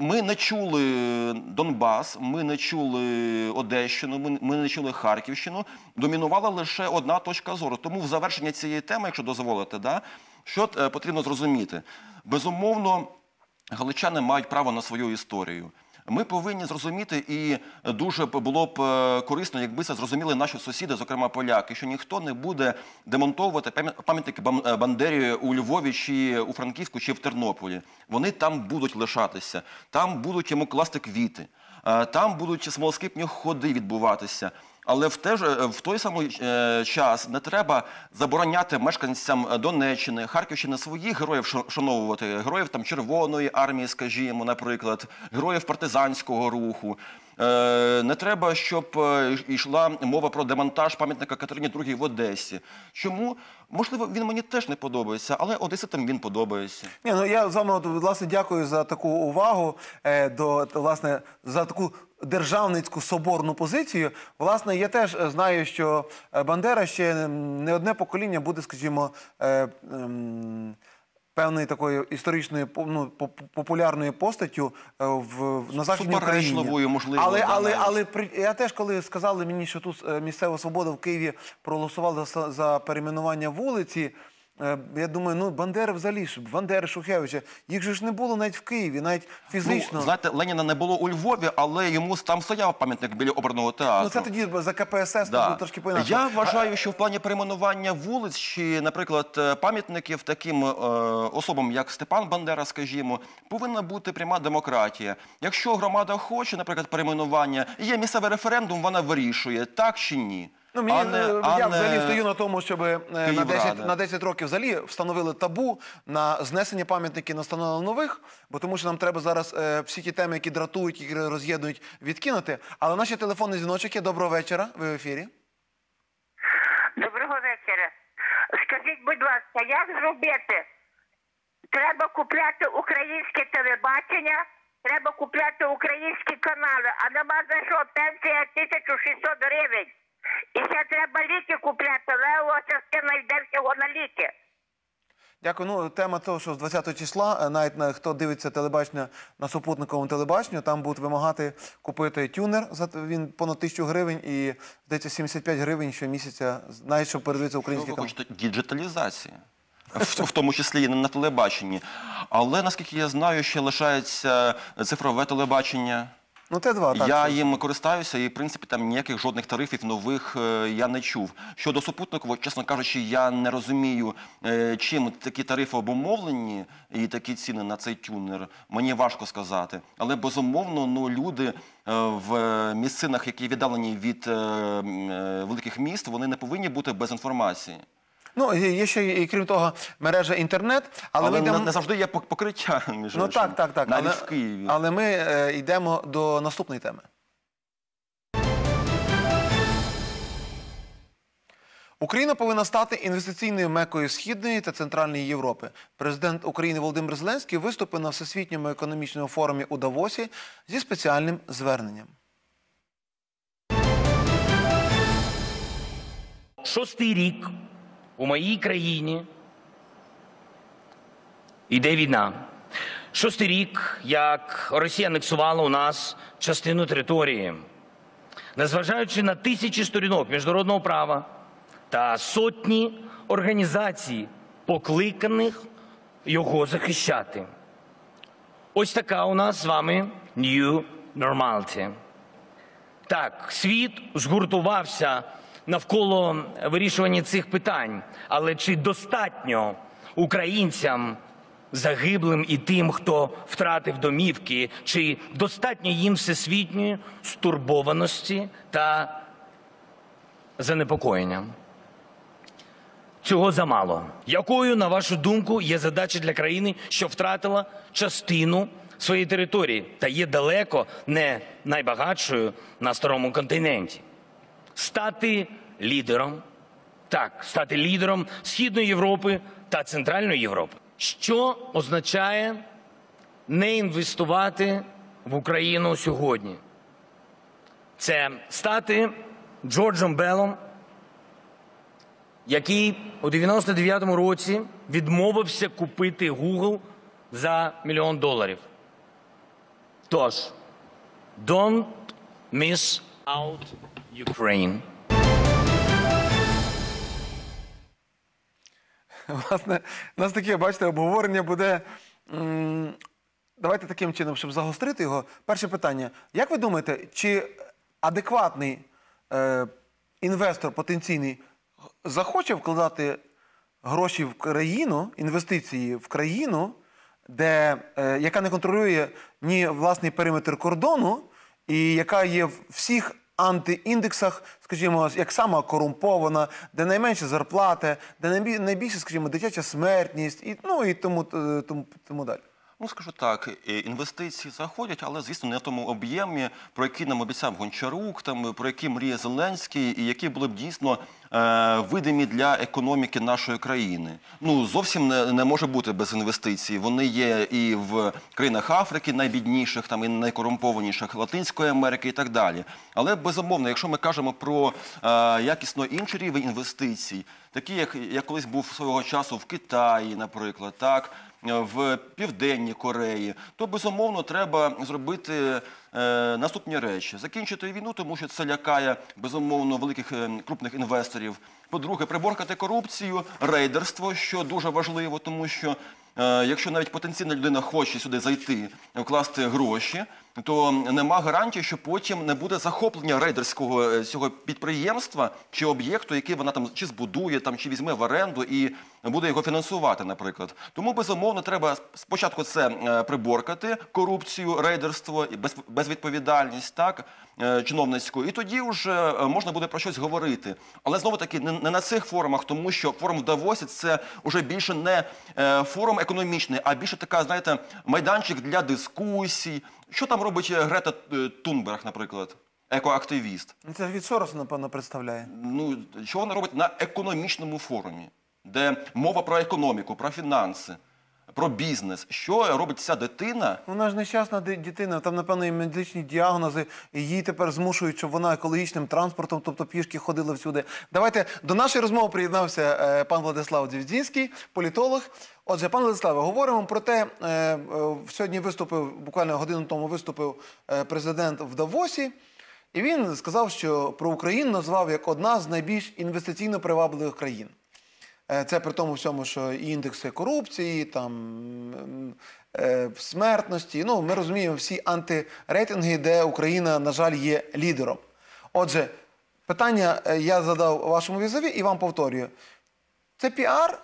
Ми не чули Донбас, ми не чули Одещину, ми, ми не чули Харківщину. Домінувала лише одна точка зору. Тому в завершення цієї теми, якщо дозволите, да, що е, потрібно зрозуміти? Безумовно, галичани мають право на свою історію. Ми повинні зрозуміти, і дуже було б е, корисно, якби це зрозуміли наші сусіди, зокрема поляки, що ніхто не буде демонтовувати пам'ятники е, Бандері у Львові, чи у Франківську, чи в Тернополі. Вони там будуть лишатися, там будуть йому класти квіти, е, там будуть смолоскипні ходи відбуватися. Але в, те ж, е, в той самий е, час не треба забороняти мешканцям е, Донеччини, Харківщини своїх героїв шановувати, героїв там Червоної армії, скажімо, наприклад, героїв партизанського руху. Е, не треба, щоб е, йшла мова про демонтаж пам'ятника Катерині II в Одесі. Чому? Можливо, він мені теж не подобається, але одеситам він подобається. Ні, ну я з вами власне дякую за таку увагу е, до власне за таку державницьку соборну позицію. Власне, я теж е, знаю, що е, Бандера ще не одне покоління буде, скажімо. Е, ем, Певної такої історичною ну, популярною постаттю е, в, в- на західній Україні. Можливо, але, але, але при я теж коли сказали мені, що тут е, місцева свобода в Києві проголосувала за, за перейменування вулиці. Е, Я думаю, ну Бандери взагалі Бандери Шухевича, їх же ж не було навіть в Києві, навіть фізично. Ну, знаєте, Леніна не було у Львові, але йому там стояв пам'ятник біля оперного театру. Ну, це тоді за КПСС Да. трошки по-інакшому. Я вважаю, що в плані перейменування вулиць чи, наприклад, е, пам'ятників таким е, особам, як Степан Бандера, скажімо, повинна бути пряма демократія. Якщо громада хоче, наприклад, перейменування, є місцевий референдум, вона вирішує, так чи ні. Ну, мені, А не- е, а я не взагалі стою на тому, щоб е, на, Київрада. 10, на 10 років взагалі встановили табу на знесення пам'ятників, на встановлення нових, бо тому що нам треба зараз е, всі ті теми, які дратують, які роз'єднують, відкинути. Але наші телефонні дзвіночок є. Доброго вечора. Ви в ефірі. Доброго вечора. Скажіть, будь ласка, як зробити? Треба купляти українське телебачення, треба купляти українські канали, а нема за що пенсія 1600 гривень. І ще треба ліки купляти, левова частина йде всього на ліки. Дякую. Ну, тема того, що з 20 числа, е, навіть на хто дивиться телебачення на супутниковому телебаченню, там будуть вимагати купити тюнер за він понад тисячу гривень і здається 75 гривень щомісяця, навіть щоб передивитися Ну, українські ви хочете діджиталізація. В, в тому числі і на телебаченні. Але наскільки я знаю, ще лишається цифрове телебачення. Ну, те два, так. я їм користаюся, і в принципі там ніяких жодних тарифів нових е, я не чув. Щодо супутникового, чесно кажучи, я не розумію, е, чим такі тарифи обумовлені і такі ціни на цей тюнер. Мені важко сказати. Але безумовно, ну люди е, в місцинах, які віддалені від е, е, великих міст, вони не повинні бути без інформації. Ну, є ще і крім того, мережа інтернет, але, Але, ми йдемо... не, завжди є пок- покриття між Ну іншим. так, так, так. Навіть але, в Києві. але ми е, йдемо до наступної теми. Україна повинна стати інвестиційною мекою Східної та Центральної Європи. Президент України Володимир Зеленський виступив на Всесвітньому економічному форумі у Давосі зі спеціальним зверненням. Шостий рік у моїй країні йде війна. Шостий рік, як Росія анексувала у нас частину території. Незважаючи на тисячі сторінок міжнародного права та сотні організацій, покликаних його захищати. Ось така у нас з вами New Normality. Так, світ згуртувався навколо вирішування цих питань, але чи достатньо українцям, загиблим і тим, хто втратив домівки, чи достатньо їм всесвітньої стурбованості та занепокоєння? Цього замало. Якою, на вашу думку, є задача для країни, що втратила частину своєї території та є далеко не найбагатшою на старому континенті? Стати лідером, так, стати лідером Східної Європи та Центральної Європи. Що означає не інвестувати в Україну сьогодні? Це стати Джорджем Беллом, який у 99-му році відмовився купити Google за мільйон доларів. Тож, don't miss out Ukraine. <laughs> Власне, у нас таке, бачите, обговорення буде. Давайте таким чином, щоб загострити його. Перше питання. Як ви думаєте, чи адекватний е, інвестор потенційний захоче вкладати гроші в країну, інвестиції в країну, де, е, яка не контролює ні власний периметр кордону, і яка є в всіх антиіндексах, скажімо, як сама корумпована, де найменше зарплати, де найбі- найбільше, скажімо, дитяча смертність, і, ну і тому, е, тому, тому далі. Ну, скажу так, е, інвестиції заходять, але, звісно, не в тому об'ємі, про який нам обіцяв Гончарук, там, про які мріє Зеленський, і які були б дійсно е, видимі для економіки нашої країни. Ну, зовсім не, не може бути без інвестицій. Вони є і в країнах Африки, найбідніших, там, і найкорумпованіших, Латинської Америки і так далі. Але, безумовно, якщо ми кажемо про е, якісно інший рівень інвестицій, такі, як, як колись був свого часу в Китаї, наприклад, так, в Південній Кореї, то безумовно треба зробити е, наступні речі: закінчити війну, тому що це лякає безумовно великих е, крупних інвесторів. По-друге, приборкати корупцію, рейдерство, що дуже важливо, тому що е, якщо навіть потенційна людина хоче сюди зайти, вкласти гроші, то нема гарантії, що потім не буде захоплення рейдерського е, цього підприємства чи об'єкту, який вона там чи збудує, там чи візьме в оренду і буде його фінансувати, наприклад. Тому безумовно треба спочатку це е, приборкати корупцію, рейдерство безвідповідальність, так е, чиновницьку, і тоді вже можна буде про щось говорити. Але знову таки не, на цих форумах, тому що форум в Давосі це вже більше не форум економічний, а більше така, знаєте, майданчик для дискусій. Що там робить е, Грета е, Тунберг, наприклад, екоактивіст? Це ж від Сороса, напевно, представляє. Ну, що вона робить на економічному форумі, де мова про економіку, про фінанси, про бізнес. Що робить ця дитина? Вона ж нещасна дитина, там, напевно, і медичні діагнози, і її тепер змушують, щоб вона екологічним транспортом, тобто пішки ходила всюди. Давайте до нашої розмови приєднався е, пан Владислав Дзвіздінський, політолог. Отже, пан Владиславе, говоримо про те, е, е, сьогодні виступив, буквально годину тому виступив президент в Давосі, і він сказав, що про Україну назвав як одна з найбільш інвестиційно привабливих країн. Е, Це при тому всьому, що індекси корупції, там е, смертності. Ну, ми розуміємо всі антирейтинги, де Україна, на жаль, є лідером. Отже, питання е, я задав вашому візаві і вам повторюю: це піар,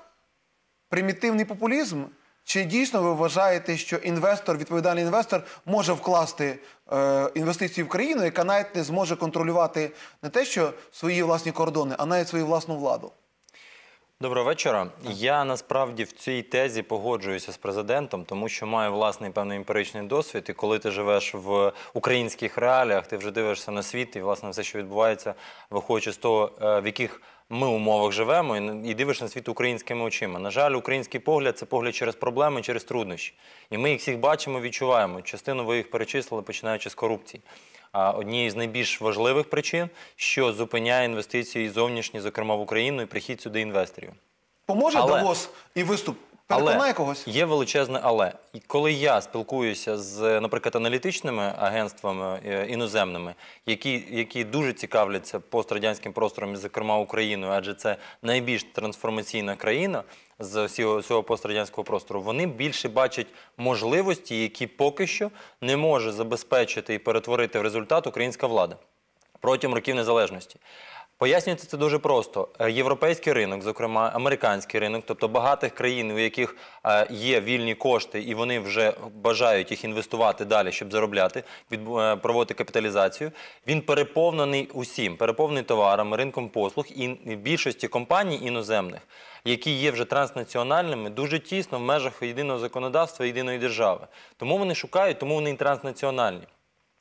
примітивний популізм? Чи дійсно ви вважаєте, що інвестор, відповідальний інвестор, може вкласти е, інвестиції в країну, яка навіть не зможе контролювати не те, що свої власні кордони, а навіть свою власну владу? Доброго вечора. Я насправді в цій тезі погоджуюся з президентом, тому що маю власний певний емпіричний досвід. І коли ти живеш в українських реаліях, ти вже дивишся на світ і власне все, що відбувається, виходячи з того, е, в яких ми умовах живемо, і і дивишся на світ українськими очима. На жаль, український погляд це погляд через проблеми, через труднощі. І ми їх всіх бачимо, відчуваємо. Частину ви їх перечислили, починаючи з корупції. Однією з найбільш важливих причин, що зупиняє інвестиції зовнішні, зокрема в Україну, і прихід сюди інвесторів. Поможе Але- Давос і виступ? Переконає але когось? є величезне але. І коли я спілкуюся з, наприклад, аналітичними агентствами е, іноземними, які, які дуже цікавляться пострадянським простором, і, зокрема Україною, адже це найбільш трансформаційна країна з всього пострадянського простору, вони більше бачать можливості, які поки що не може забезпечити і перетворити в результат українська влада протягом років незалежності. Пояснюється це дуже просто. Е, Європейський ринок, зокрема американський ринок, тобто багатих країн, у яких е, є вільні кошти, і вони вже бажають їх інвестувати далі, щоб заробляти, е, проводити капіталізацію. Він переповнений усім, переповнений товарами, ринком послуг і більшості компаній іноземних, які є вже транснаціональними, дуже тісно в межах єдиного законодавства, єдиної держави. Тому вони шукають, тому вони і транснаціональні.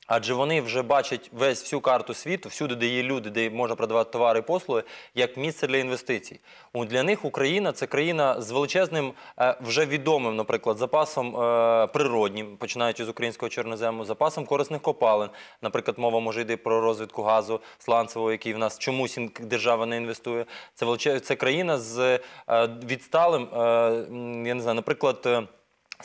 Адже вони вже бачать весь всю карту світу, всюди, де є люди, де можна продавати товари і послуги, як місце для інвестицій. У- Для них Україна це країна з величезним, е, вже відомим, наприклад, запасом е, природнім, починаючи з українського чорнозему, запасом корисних копалин. Наприклад, мова може йти про розвитку газу сланцевого, який в нас чомусь держава не інвестує. Це величез... країна з е, відсталим, я не знаю, наприклад.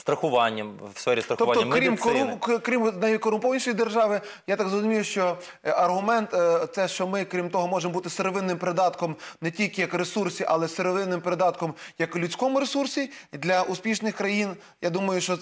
Страхуванням в сфері страхування Тобто, крім, медицини. кору... крім найкорумпованішої держави, я так зрозумів, що е, аргумент це, що ми, крім того, можемо бути сировинним придатком не тільки як ресурсі, але сировинним придатком як людському ресурсі для успішних країн. Я думаю, що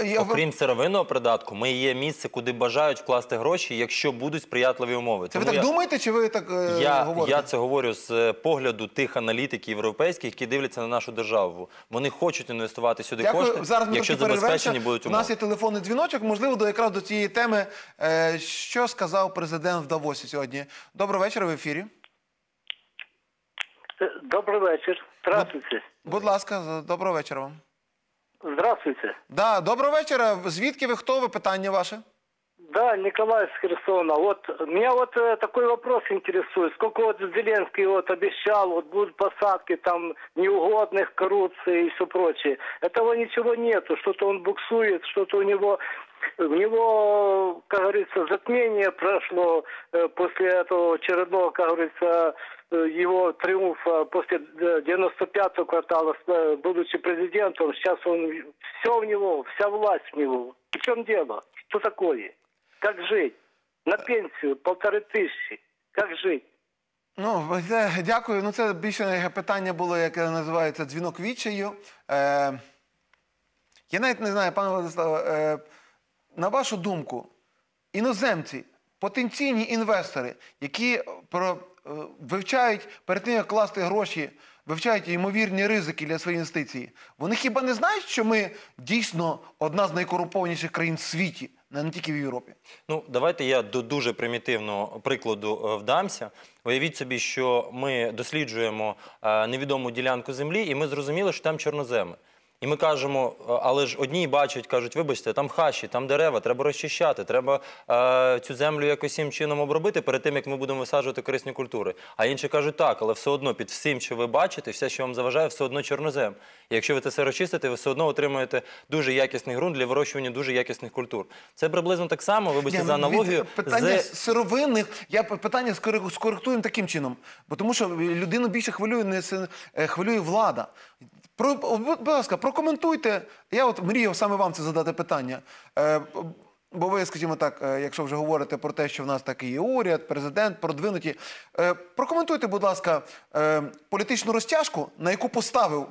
е, я- Окрім сировинного придатку, ми є місце, куди бажають вкласти гроші, якщо будуть сприятливі умови. це ви так я- думаєте, чи ви так е, Я, говорите? я це говорю з погляду тих аналітиків європейських, які дивляться на нашу державу. Вони хочуть інвестувати сюди Дякую. кошти, Зараз ми якщо трохи перервемося. будуть У нас є телефонний дзвіночок. Можливо, до якраз до цієї теми, е, що сказав президент в Давосі сьогодні. Добрий вечір в ефірі. Добрий вечір. Здравствуйте. Будь ласка, доброго вечора вам. Здравствуйте. Да, доброго вечора. Звідки ви хто ви? Питання ваше? Да, Николай из Херсона. Вот меня вот э, такой вопрос интересует. Сколько вот Зеленский вот обещал, вот будут посадки там неугодных, коррупции и все прочее. Этого ничего нету. Что-то он буксует, что-то у него у него, как говорится, затмение прошло э, после этого очередного, как говорится, э, его триумфа после э, 95-го квартала, э, будучи президентом. Сейчас он, все у него, вся власть в него. В чем дело? Что такое? Как жить? На пенсию полторы тысячи. Как жить? Ну, дякую. Ну, це більше питання було, яке називається дзвінок відчаю. Е, я навіть не знаю, пане Владиславе, е, на вашу думку, іноземці, потенційні інвестори, які е, вивчають перед тим, як класти гроші, вивчають ймовірні ризики для своєї інвестиції, вони хіба не знають, що ми дійсно одна з найкорумпованіших країн в світі, не тільки в Європі? Ну, давайте я до дуже примітивного прикладу е, вдамся. Уявіть собі, що ми досліджуємо е, невідому ділянку землі, і ми зрозуміли, що там чорноземи. І ми кажемо, е, але ж одні бачать, кажуть, вибачте, там хащі, там дерева, треба розчищати, треба е, цю землю якось їм чином обробити перед тим, як ми будемо висаджувати корисні культури. А інші кажуть, так, але все одно під всім, що ви бачите, все, що вам заважає, все одно чорнозем. І якщо ви це все розчистите, ви все одно отримуєте дуже якісний ґрунт для вирощування дуже якісних культур. Це приблизно так само, вибачте за ну, аналогію. Питання з... сировинних, я питання скоректуємо таким чином, бо тому що людину більше хвилює не е, хвилює влада. Про, будь ласка, прокоментуйте. Я от мріяв саме вам це задати питання. Е, Бо ви, скажімо так, е, якщо вже говорите про те, що в нас такий уряд, президент, продвинуті. е, Прокоментуйте, будь ласка, е, політичну розтяжку, на яку поставив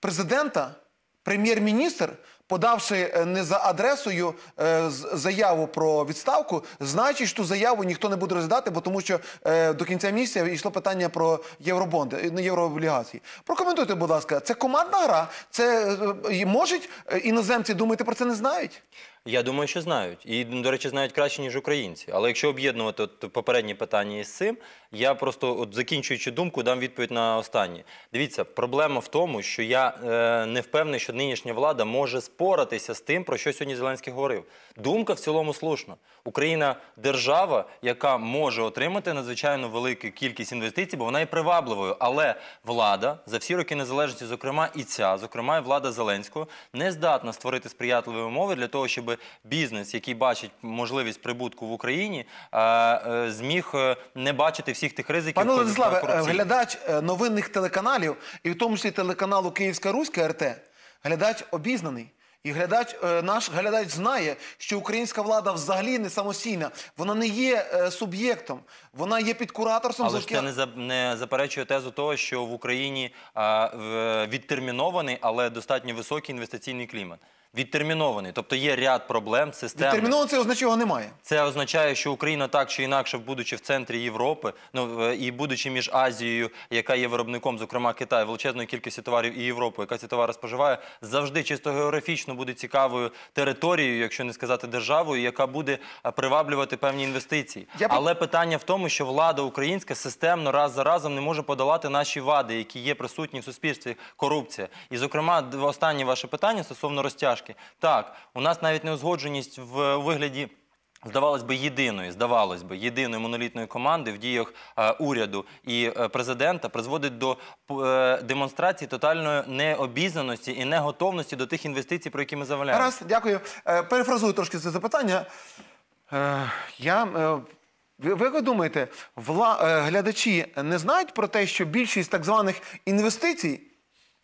президента прем'єр-міністр, подавши е, не за адресою е, заяву про відставку, значить, що ту заяву ніхто не буде розглядати, бо тому що е, до кінця місяця йшло питання про євробонди, е, не єврооблігації. Прокоментуйте, будь ласка, це командна гра. Це е, можуть іноземці думати про це не знають? Я думаю, що знають. І, до речі, знають краще, ніж українці. Але якщо об'єднувати попередні питання із цим, я просто, от, закінчуючи думку, дам відповідь на останнє. Дивіться, проблема в тому, що я е, не впевнений, що нинішня влада може споратися з тим, про що сьогодні Зеленський говорив. Думка в цілому слушна. Україна держава, яка може отримати надзвичайно велику кількість інвестицій, бо вона є привабливою. Але влада за всі роки незалежності, зокрема і ця, зокрема і влада Зеленського, не здатна створити сприятливі умови для того, щоб бізнес, який бачить можливість прибутку в Україні, е, е, зміг е, не бачити всіх тих ризиків. Пане Владиславе, е, глядач е, новинних телеканалів, і в тому числі телеканалу Київська Руська РТ, глядач обізнаний. І глядач, е, наш глядач знає, що українська влада взагалі не самостійна. Вона не є е, суб'єктом, вона є під кураторством Але ж це не, за- не заперечує тезу того, що в Україні в- відтермінований, але достатньо високий інвестиційний клімат. Відтермінований, тобто є ряд проблем системних. Відтерміновано це означає, його немає. Це означає, що Україна так чи інакше, будучи в центрі Європи, ну е, і будучи між Азією, яка є виробником, зокрема Китай, величезної кількості товарів і Європою, яка ці товари споживає, завжди чисто географічно буде цікавою територією, якщо не сказати державою, яка буде е, приваблювати певні інвестиції. Я Але питання в тому, що влада українська системно раз за разом не може подолати наші вади, які є присутні в суспільстві. Корупція. І, зокрема, останнє ваше питання стосовно розтяжки. Так, у нас навіть неузгодженість в вигляді. Здавалось би, єдиної, здавалось би, єдиної монолітної команди в діях е, уряду і е, президента призводить до е, демонстрації тотальної необізнаності і неготовності до тих інвестицій, про які ми заявляємо. Гаразд, дякую. Е, Перефразую трошки це запитання. Е, Я, е, ви, ви думаєте, вла, глядачі не знають про те, що більшість так званих інвестицій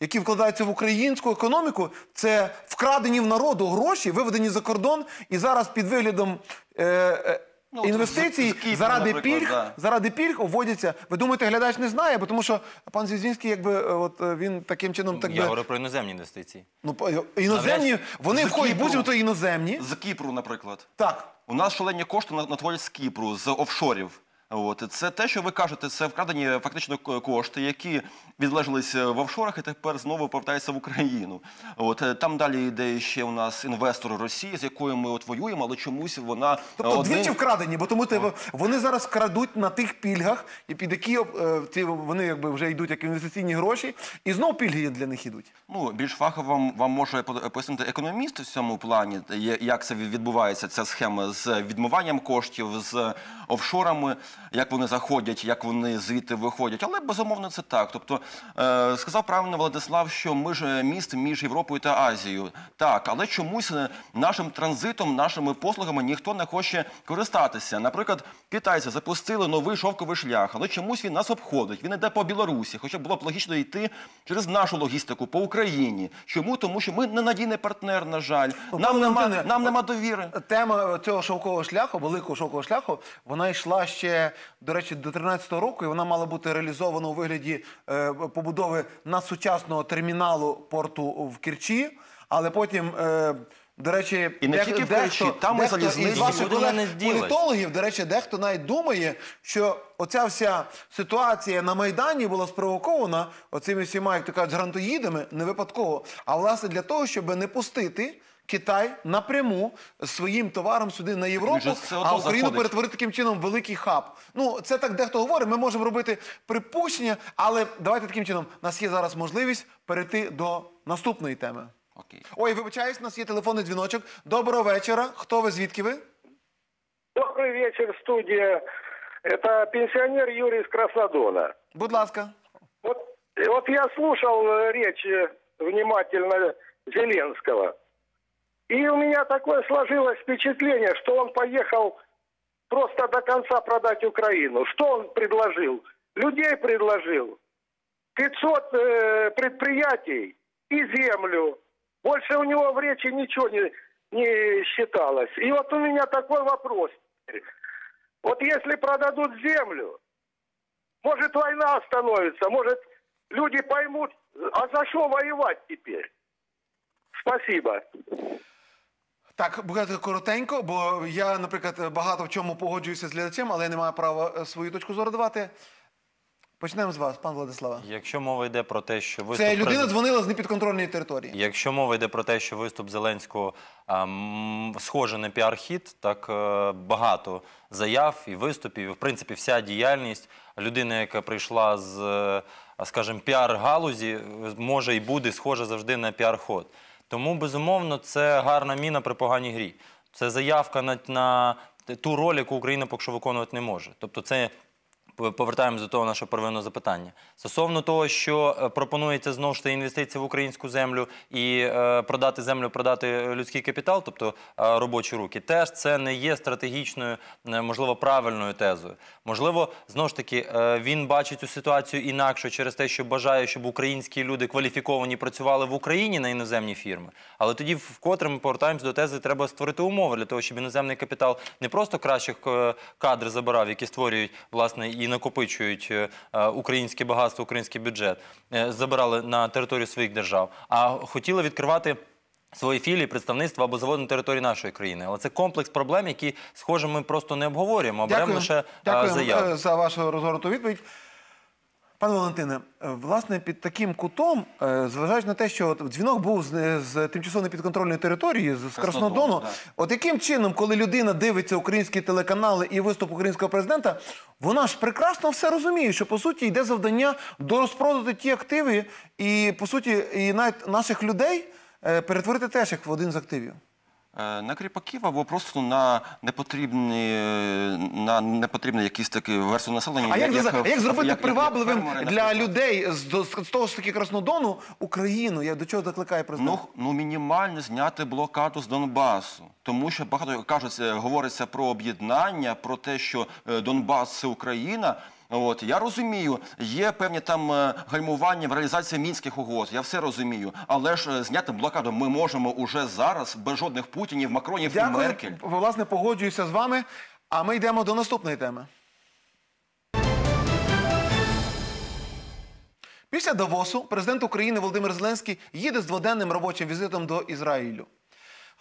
які вкладаються в українську економіку, це вкрадені в народу гроші, виведені за кордон, і зараз під виглядом. Е, е, Ну, от Інвестицій з- з Кіпру, заради пільг, да. заради пільг обводяться. Ви думаєте, глядач не знає, бо тому що пан Звіздінський, якби е, от е, він таким чином так Я би говорю про іноземні інвестиції. ну іноземні, вони входять будь-то іноземні. З Кіпру, наприклад. Так. У нас шалені кошти на- надходять з Кіпру, з офшорів. От це те, що ви кажете, це вкрадені фактично кошти, які відлежалися в офшорах і тепер знову повертаються в Україну. От е, там далі йде ще у нас інвестор Росії, з якою ми от воюємо, але чомусь вона Тобто один- двічі вкрадені, бо тому тебе вони зараз крадуть на тих пільгах, і під які е, ці вони якби вже йдуть як інвестиційні гроші, і знов пільги для них ідуть. Ну, більш фахово вам, вам може пояснити економіст в цьому плані, як це відбувається, ця схема з відмиванням коштів, з офшорами, як вони заходять, як вони звідти виходять. Але безумовно це так. Тобто е, сказав правильно Владислав, що ми ж міст між Європою та Азією. Так, але чомусь е, нашим транзитом, нашими послугами ніхто не хоче користатися. Наприклад, китайці запустили новий шовковий шлях, але чомусь він нас обходить. Він йде по Білорусі, хоча було б логічно йти через нашу логістику по Україні. Чому? Тому що ми ненадійний партнер, на жаль. Нам пане нема, нам нема довіри. Тема цього шовкового шляху, великого шовкового шляху, вона йшла ще, до речі, до 13-го року, і вона мала бути реалізована у вигляді е, побудови надсучасного терміналу порту в Керчі, але потім. Е, до речі, І не тільки дехто- Керчі, там дехто із ваших колег політологів, до речі, дехто навіть думає, що оця вся ситуація на Майдані була спровокована оцими всіма, як то кажуть, грантоїдами, не випадково, а власне для того, щоб не пустити. Китай напряму своїм товаром сюди на Європу, Він же все одно а Україну заходить. перетворити таким чином в великий хаб. Ну це так дехто говорить. Ми можемо робити припущення, але давайте таким чином. У нас є зараз можливість перейти до наступної теми. Окей. Ой, вибачаюсь, у нас є телефонний дзвіночок. Доброго вечора. Хто ви звідки ви? Добрый вечер, студия. Это пенсионер Юрий из Краснодона. Будь ласка. Вот, вот я слушал э, речь э, внимательно Зеленского. И у меня такое сложилось впечатление, что он поехал просто до конца продать Украину. Что он предложил? Людей предложил. 500 э, предприятий и землю. Больше у него в речи ничего не, не считалось. И вот у меня такой вопрос. Вот если продадут землю, может, война остановится, может, люди поймут, а за что воевать теперь? Спасибо. Так, буде коротенько, бо я, наприклад, багато в чому погоджуюся з глядачем, але я не маю права е, свою точку зору давати. Почнемо з вас, пан Владислава. Якщо мова йде про те, що виступ Це людина презид- дзвонила з непідконтрольної території. Якщо мова йде про те, що виступ Зеленського схоже на піар-хід, так е, багато заяв і виступів, і, в принципі, вся діяльність людини, яка прийшла з, е, скажімо, піар-галузі, може і буде схожа завжди на піар-ход. Тому, безумовно, це гарна міна при поганій грі. Це заявка на, ту роль, яку Україна поки що виконувати не може. Тобто, це повертаємось до того нашого первинного запитання. Стосовно того, що е, пропонується знову ж таки інвестиції в українську землю і е, продати землю, продати людський капітал, тобто е, робочі руки, теж це не є стратегічною, можливо, правильною тезою. Можливо, знову ж таки, він бачить цю ситуацію інакше через те, що бажає, щоб українські люди кваліфіковані працювали в Україні на іноземні фірми. Але тоді, вкотре ми повертаємось до тези, треба створити умови для того, щоб іноземний капітал не просто кращих кадр забирав, які створюють власне і накопичують е, українське багатство, український бюджет, е, забирали на територію своїх держав, а хотіли відкривати. Свої філії, представництва або заводи на території нашої країни, але це комплекс проблем, які, схоже, ми просто не обговорюємо, а беремо лише е, Дякую за вашу розгорнуту відповідь. Пане Валентине, е, власне, під таким кутом, е, зважаючи на те, що от дзвінок був з, з тимчасово непідконтрольної території, з, з Краснодону, да. от яким чином, коли людина дивиться українські телеканали і виступ українського президента, вона ж прекрасно все розуміє, що по суті йде завдання дорозпродати ті активи, і по суті, і навіть наших людей е, перетворити теж як в один з активів. Е, На кріпаків або просто на непотрібні, е, на непотрібний якийсь такий версію населення. А як, як, як зробити як- привабливим фермери, для людей з, з того ж таки Краснодону Україну? Я до чого закликаю президент? Ну, ну мінімально зняти блокаду з Донбасу. Тому що багато кажуть, е, говориться про об'єднання, про те, що Донбас це Україна. От я розумію, є певні там е, гальмування в реалізації мінських угод. Я все розумію. Але ж е, зняти блокаду ми можемо уже зараз без жодних путінів, Макронів і Дякую. Меркель. Власне, погоджуюся з вами. А ми йдемо до наступної теми. Після Давосу президент України Володимир Зеленський їде з дводенним робочим візитом до Ізраїлю.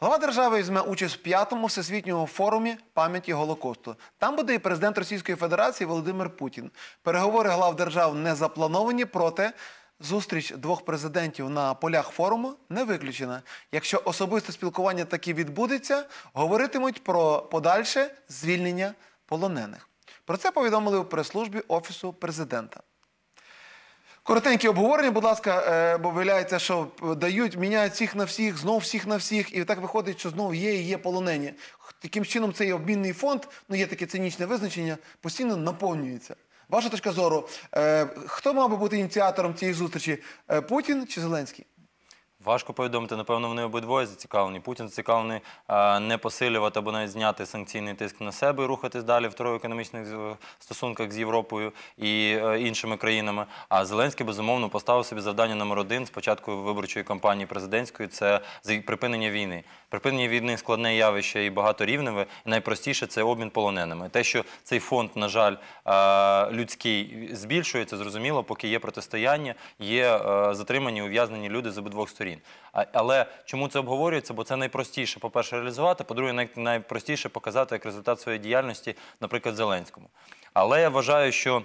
Глава держави візьме участь в п'ятому всесвітньому форумі пам'яті Голокосту. Там буде і президент Російської Федерації Володимир Путін. Переговори глав держав не заплановані, проте зустріч двох президентів на полях форуму не виключена. Якщо особисте спілкування таки відбудеться, говоритимуть про подальше звільнення полонених. Про це повідомили у прес-службі Офісу президента. Коротенькі обговорення, будь ласка, е, бо виявляється, що дають, міняють всіх на всіх, знов всіх на всіх, і так виходить, що знов є і є полонені. Таким чином, цей обмінний фонд, ну є таке цинічне визначення, постійно наповнюється. Ваша точка зору, е, хто мав би бути ініціатором цієї зустрічі? Е, Путін чи Зеленський? Важко повідомити, напевно, вони обидвоє зацікавлені. Путін зацікавлений е, не посилювати або навіть зняти санкційний тиск на себе і рухатись далі в економічних стосунках з Європою і е, іншими країнами. А Зеленський безумовно поставив собі завдання номер один з початку виборчої кампанії президентської це припинення війни. Припинення війни складне явище і багаторівневе. Найпростіше це обмін полоненими. Те, що цей фонд, на жаль, е, людський збільшується, зрозуміло, поки є протистояння, є е, затримані ув'язнені люди з обидвох сторін. Але чому це обговорюється? Бо це найпростіше, по-перше, реалізувати, по-друге, найпростіше показати як результат своєї діяльності, наприклад, Зеленському. Але я вважаю, що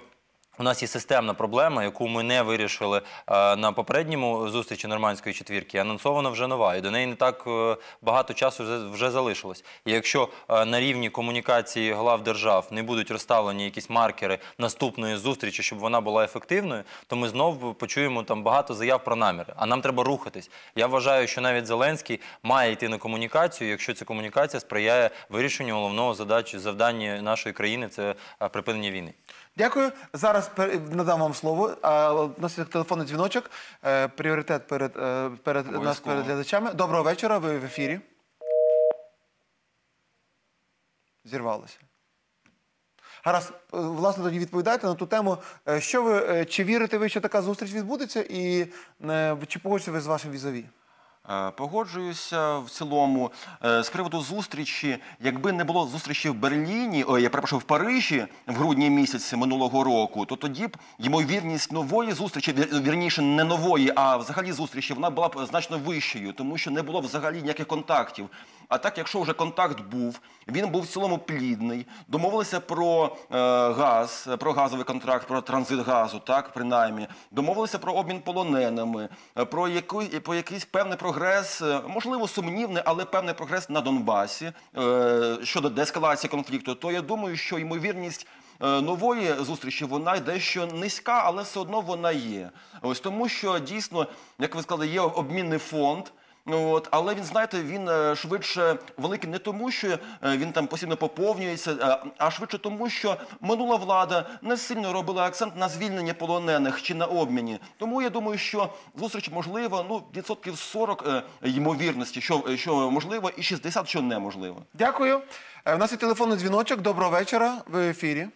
у нас є системна проблема, яку ми не вирішили е, на попередньому зустрічі нормандської четвірки. Анонсована вже нова, і до неї не так е, багато часу вже, залишилось. І якщо е, на рівні комунікації глав держав не будуть розставлені якісь маркери наступної зустрічі, щоб вона була ефективною, то ми знову почуємо там багато заяв про наміри. А нам треба рухатись. Я вважаю, що навіть Зеленський має йти на комунікацію, якщо ця комунікація сприяє вирішенню головного задачі завдання нашої країни це припинення війни. Дякую. Зараз надам вам слово. А, У нас є телефонний дзвіночок. Е, Пріоритет перед, е, перед нас перед глядачами. Доброго вечора. Ви в ефірі. Зірвалося. Гаразд, е, власне, тоді відповідайте на ту тему. Е, Що ви, е, чи вірите ви, що така зустріч відбудеться, і е, чи погодите ви з вашим візаві? Е, Погоджуюся в цілому Е, з приводу зустрічі. Якби не було зустрічі в Берліні, о, я перепрошую, в Парижі в грудні місяці минулого року, то тоді б ймовірність нової зустрічі, вірніше, не нової, а взагалі зустрічі, вона була б значно вищою, тому що не було взагалі ніяких контактів. А так, якщо вже контакт був, він був в цілому плідний. Домовилися про е, газ, про газовий контракт, про транзит газу, так принаймні. Домовилися про обмін полоненими, е, про яку, про якийсь певний прогрес, е, можливо, сумнівний, але певний прогрес на Донбасі е, щодо деескалації конфлікту. То я думаю, що ймовірність. е, Нової зустрічі вона дещо низька, але все одно вона є. Ось тому, що дійсно, як ви сказали, є обмінний фонд. Ну, От, але він, знаєте, він е, швидше великий не тому, що е, він там постійно поповнюється, е, а швидше тому, що минула влада не сильно робила акцент на звільнення полонених чи на обміні. Тому я думаю, що зустріч можлива, ну, відсотків 40 е, ймовірності, що, що можливо, і 60, що неможливо. Дякую. У нас є телефонний дзвіночок. Доброго вечора. Ви в ефірі.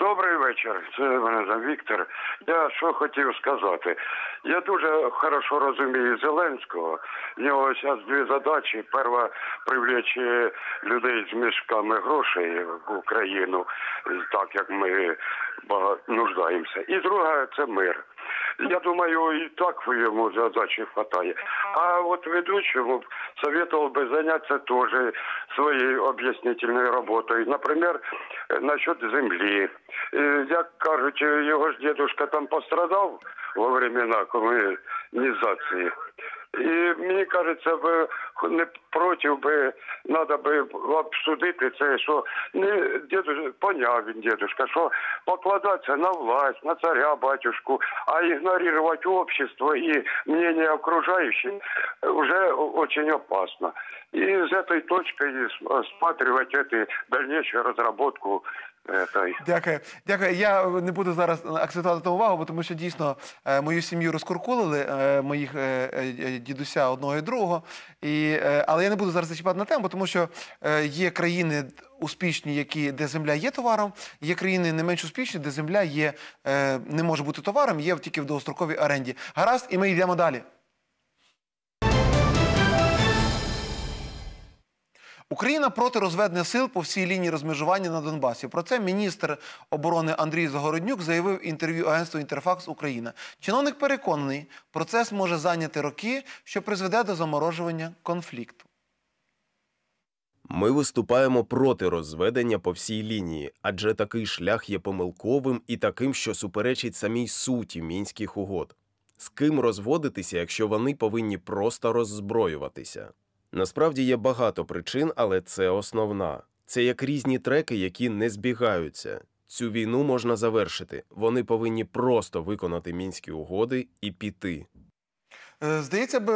Добрий вечір. Це мене звати Віктор. Я що хотів сказати. Я дуже хорошо розумію Зеленського. У нього зараз дві задачі. Перша привлечь людей з мішками грошей в Україну, так як ми нуждаємося. І друга це мир Я думаю, і так йому задачі хватає. А от ведучому б советовал бы заняться тоже своей объяснительной работой. Например, э, насчет земли. Э, Як кажуть, його ж дедушка там пострадав во времена комунізації. І мені кажеться, би не проти би треба би обсудити це, що не дедушка, поняв він дедушка, що покладатися на власть, на царя, батюшку, а ігнорувати общество і мнение окружающих уже очень опасно. И с этой точкой смотривать эту дальнейшую разработку е, Той. Дякую. Дякую. Я не буду зараз акцентувати на увагу, бо тому що дійсно е, мою сім'ю розкуркулили, е, моїх е, е, дідуся одного і другого. І, е, але я не буду зараз зачіпати на тему, тому що е, є країни успішні, які, де земля є товаром, є країни не менш успішні, де земля є, е, не може бути товаром, є тільки в довгостроковій оренді. Гаразд, і ми йдемо далі. Україна проти розведення сил по всій лінії розмежування на Донбасі. Про це міністр оборони Андрій Загороднюк заявив інтерв'ю агентству Інтерфакс Україна. Чиновник переконаний, процес може зайняти роки, що призведе до заморожування конфлікту. Ми виступаємо проти розведення по всій лінії, адже такий шлях є помилковим і таким, що суперечить самій суті мінських угод. З ким розводитися, якщо вони повинні просто роззброюватися? Насправді є багато причин, але це основна. Це як різні треки, які не збігаються. Цю війну можна завершити. Вони повинні просто виконати мінські угоди і піти. Е, Здається б,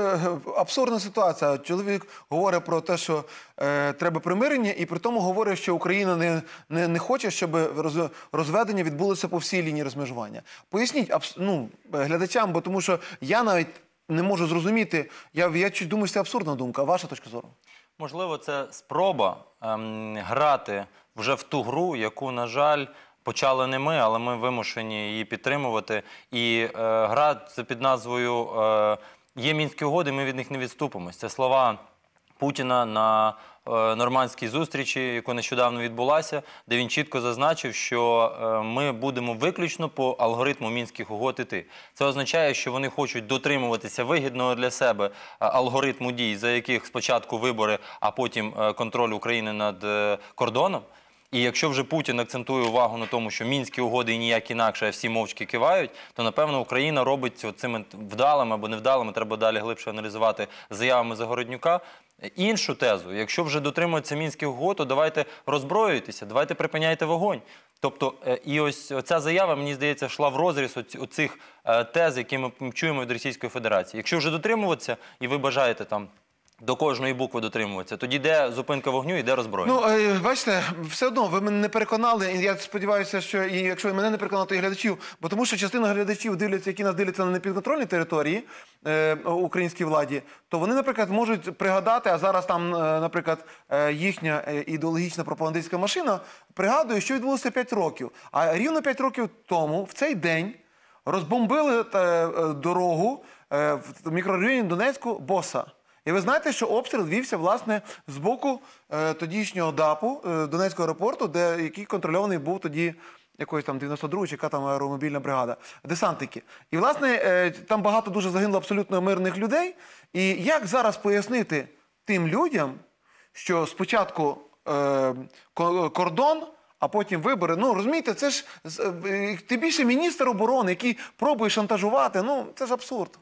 абсурдна ситуація. Чоловік говорить про те, що е, треба примирення, і при тому говорить, що Україна не, не, не хоче, щоб роз- розведення відбулося по всій лінії розмежування. Поясніть ну, глядачам, бо тому що я навіть не можу зрозуміти. Я, я чуть думаю, що це абсурдна думка. Ваша точка зору? Можливо, це спроба ем, грати вже в ту гру, яку, на жаль, почали не ми, але ми вимушені її підтримувати. І е, гра це під назвою е, Є мінські угоди, ми від них не відступимось. Це слова Путіна на нормандській зустрічі, яка нещодавно відбулася, де він чітко зазначив, що е, ми будемо виключно по алгоритму мінських угод іти. Це означає, що вони хочуть дотримуватися вигідного для себе е, алгоритму дій, за яких спочатку вибори, а потім е, контроль України над е, кордоном. І якщо вже Путін акцентує увагу на тому, що мінські угоди і ніяк інакше, а всі мовчки кивають, то напевно Україна робить цими вдалими або невдалими, треба далі глибше аналізувати заявами Загороднюка. Іншу тезу, якщо вже дотримуються мінських угод, то давайте роззброюйтеся, давайте припиняйте вогонь. Тобто, е, і ось ця заява, мені здається, йшла в розріз оцих е, тез, які ми чуємо від Російської Федерації. Якщо вже дотримуватися, і ви бажаєте там до кожної букви дотримуватися, тоді де зупинка вогню і де роззброєння. Ну, е, бачите, все одно ви мене не переконали. І я сподіваюся, що і якщо і мене не переконали, то і глядачів, бо тому що частина глядачів дивляться, які нас дивляться на непідконтрольній території е, українській владі, то вони, наприклад, можуть пригадати, а зараз там, е, наприклад, е, їхня ідеологічна пропагандистська машина пригадує, що відбулося 5 років. А рівно 5 років тому, в цей день, розбомбили е, дорогу е, в мікрорайоні Донецьку Боса. І ви знаєте, що обстріл вівся власне з боку е, тодішнього ДАПу е, Донецького аеропорту, де який контрольований був тоді якоїсь там 92 чи яка там аеромобільна бригада, десантники. І власне е, там багато дуже загинуло абсолютно мирних людей. І як зараз пояснити тим людям, що спочатку е, кордон. А потім вибори. Ну розумієте, це ж е, тим більше міністр оборони, який пробує шантажувати. Ну це ж абсурд.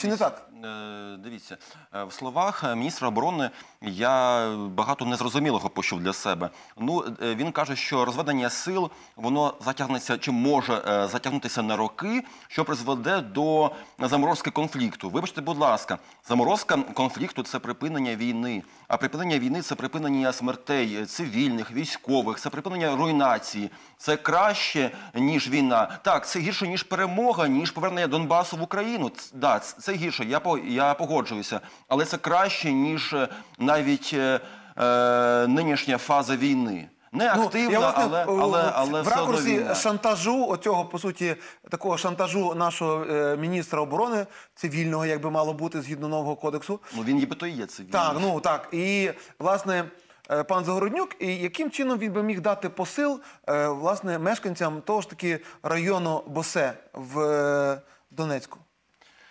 Чи не так? Е, Дивіться, е, в словах міністра оборони я багато незрозумілого почув для себе. Ну, е, він каже, що розведення сил воно затягнеться чи може затягнутися на роки, що призведе до заморозки конфлікту. Вибачте, будь ласка, заморозка конфлікту це припинення війни. А припинення війни це припинення смертей цивільних, військових, це припинення руйнації. Це краще ніж війна. Так, це гірше ніж перемога, ніж повернення Донбасу в Україну. Да, це гірше. Я по- я погоджуюся, але це краще ніж е, навіть е, е, нинішня фаза війни. Не активна, я, власне, але, але, але в ракурсі шантажу, оцього по суті, такого шантажу нашого е, міністра оборони цивільного, як би мало бути згідно нового кодексу. Ну він нібито і є цивільний. Так, ну так. І власне. е, Пан Загороднюк, і яким чином він би міг дати посил е, власне мешканцям того ж таки району Босе в е, Донецьку,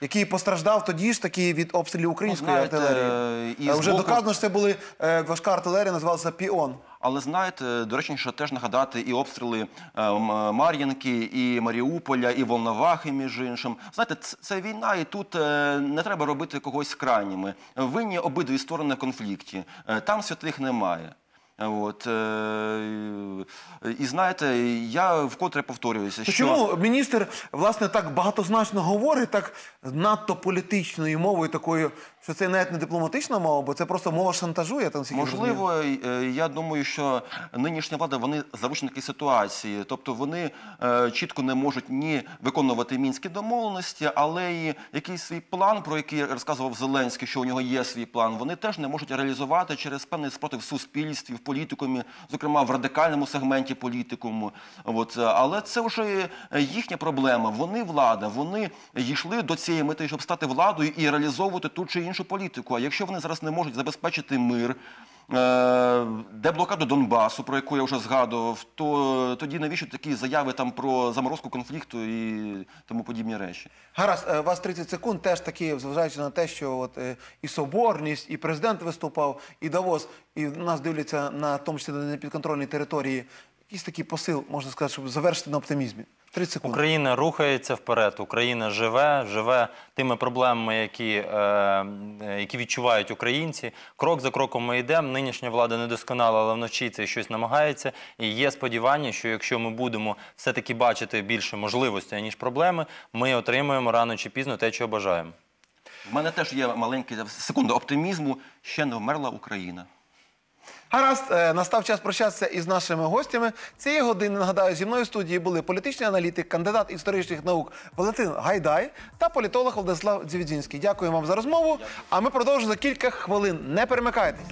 який постраждав тоді ж таки від обстрілів української Ну, знаєте, артилерії. і Е, Вже боку- доказано, що це були е, важка артилерія, називалася Піон. Але знаєте, доречніше теж нагадати і обстріли е, Мар'їнки, і Маріуполя, і Волновахи, між іншим. Знаєте, це війна, і тут е, не треба робити когось крайніми. Винні обидві сторони в конфлікті. Е, Там святих немає. От, і знаєте, я вкотре повторююся, що чому міністр власне так багатозначно говорить, так надто політичною мовою, такою, що це навіть не дипломатична мова, бо це просто мова шантажу, я там. Можливо, е, я думаю, що нинішня влада вони заручники ситуації, тобто вони е, чітко не можуть ні виконувати мінські домовленості, але і якийсь свій план, про який розказував Зеленський, що у нього є свій план, вони теж не можуть реалізувати через певний спротив суспільстві, політикумі, зокрема в радикальному сегменті політикуму. От, е, але це вже їхня проблема. Вони влада, вони йшли до цієї мети, щоб стати владою і реалізовувати ту чи іншу політику. А якщо вони зараз не можуть забезпечити мир. Е, Деблокаду Донбасу, про яку я вже згадував, то тоді навіщо такі заяви там про заморозку конфлікту і тому подібні речі? Гаразд, е, у вас 30 секунд теж такі, зважаючи на те, що от е, і соборність, і президент виступав, і Давос, і нас дивляться на тому числі на непідконтрольній території. Якийсь такий посил, можна сказати, щоб завершити на оптимізмі. 30 секунд. Україна рухається вперед. Україна живе, живе тими проблемами, які, е, які відчувають українці. Крок за кроком ми йдемо. Нинішня влада недосконала, але вчиться і щось намагається. І є сподівання, що якщо ми будемо все-таки бачити більше можливостей, ніж проблеми, ми отримаємо рано чи пізно те, чого бажаємо. В мене теж є маленький секунда оптимізму. Ще не вмерла Україна. Гаразд, е, настав час прощатися із нашими гостями. Цієї години, нагадаю, зі мною в студії були політичний аналітик, кандидат історичних наук Валентин Гайдай та політолог Владислав Дзівідзінський. Дякую вам за розмову. А ми продовжимо за кілька хвилин. Не перемикайтесь.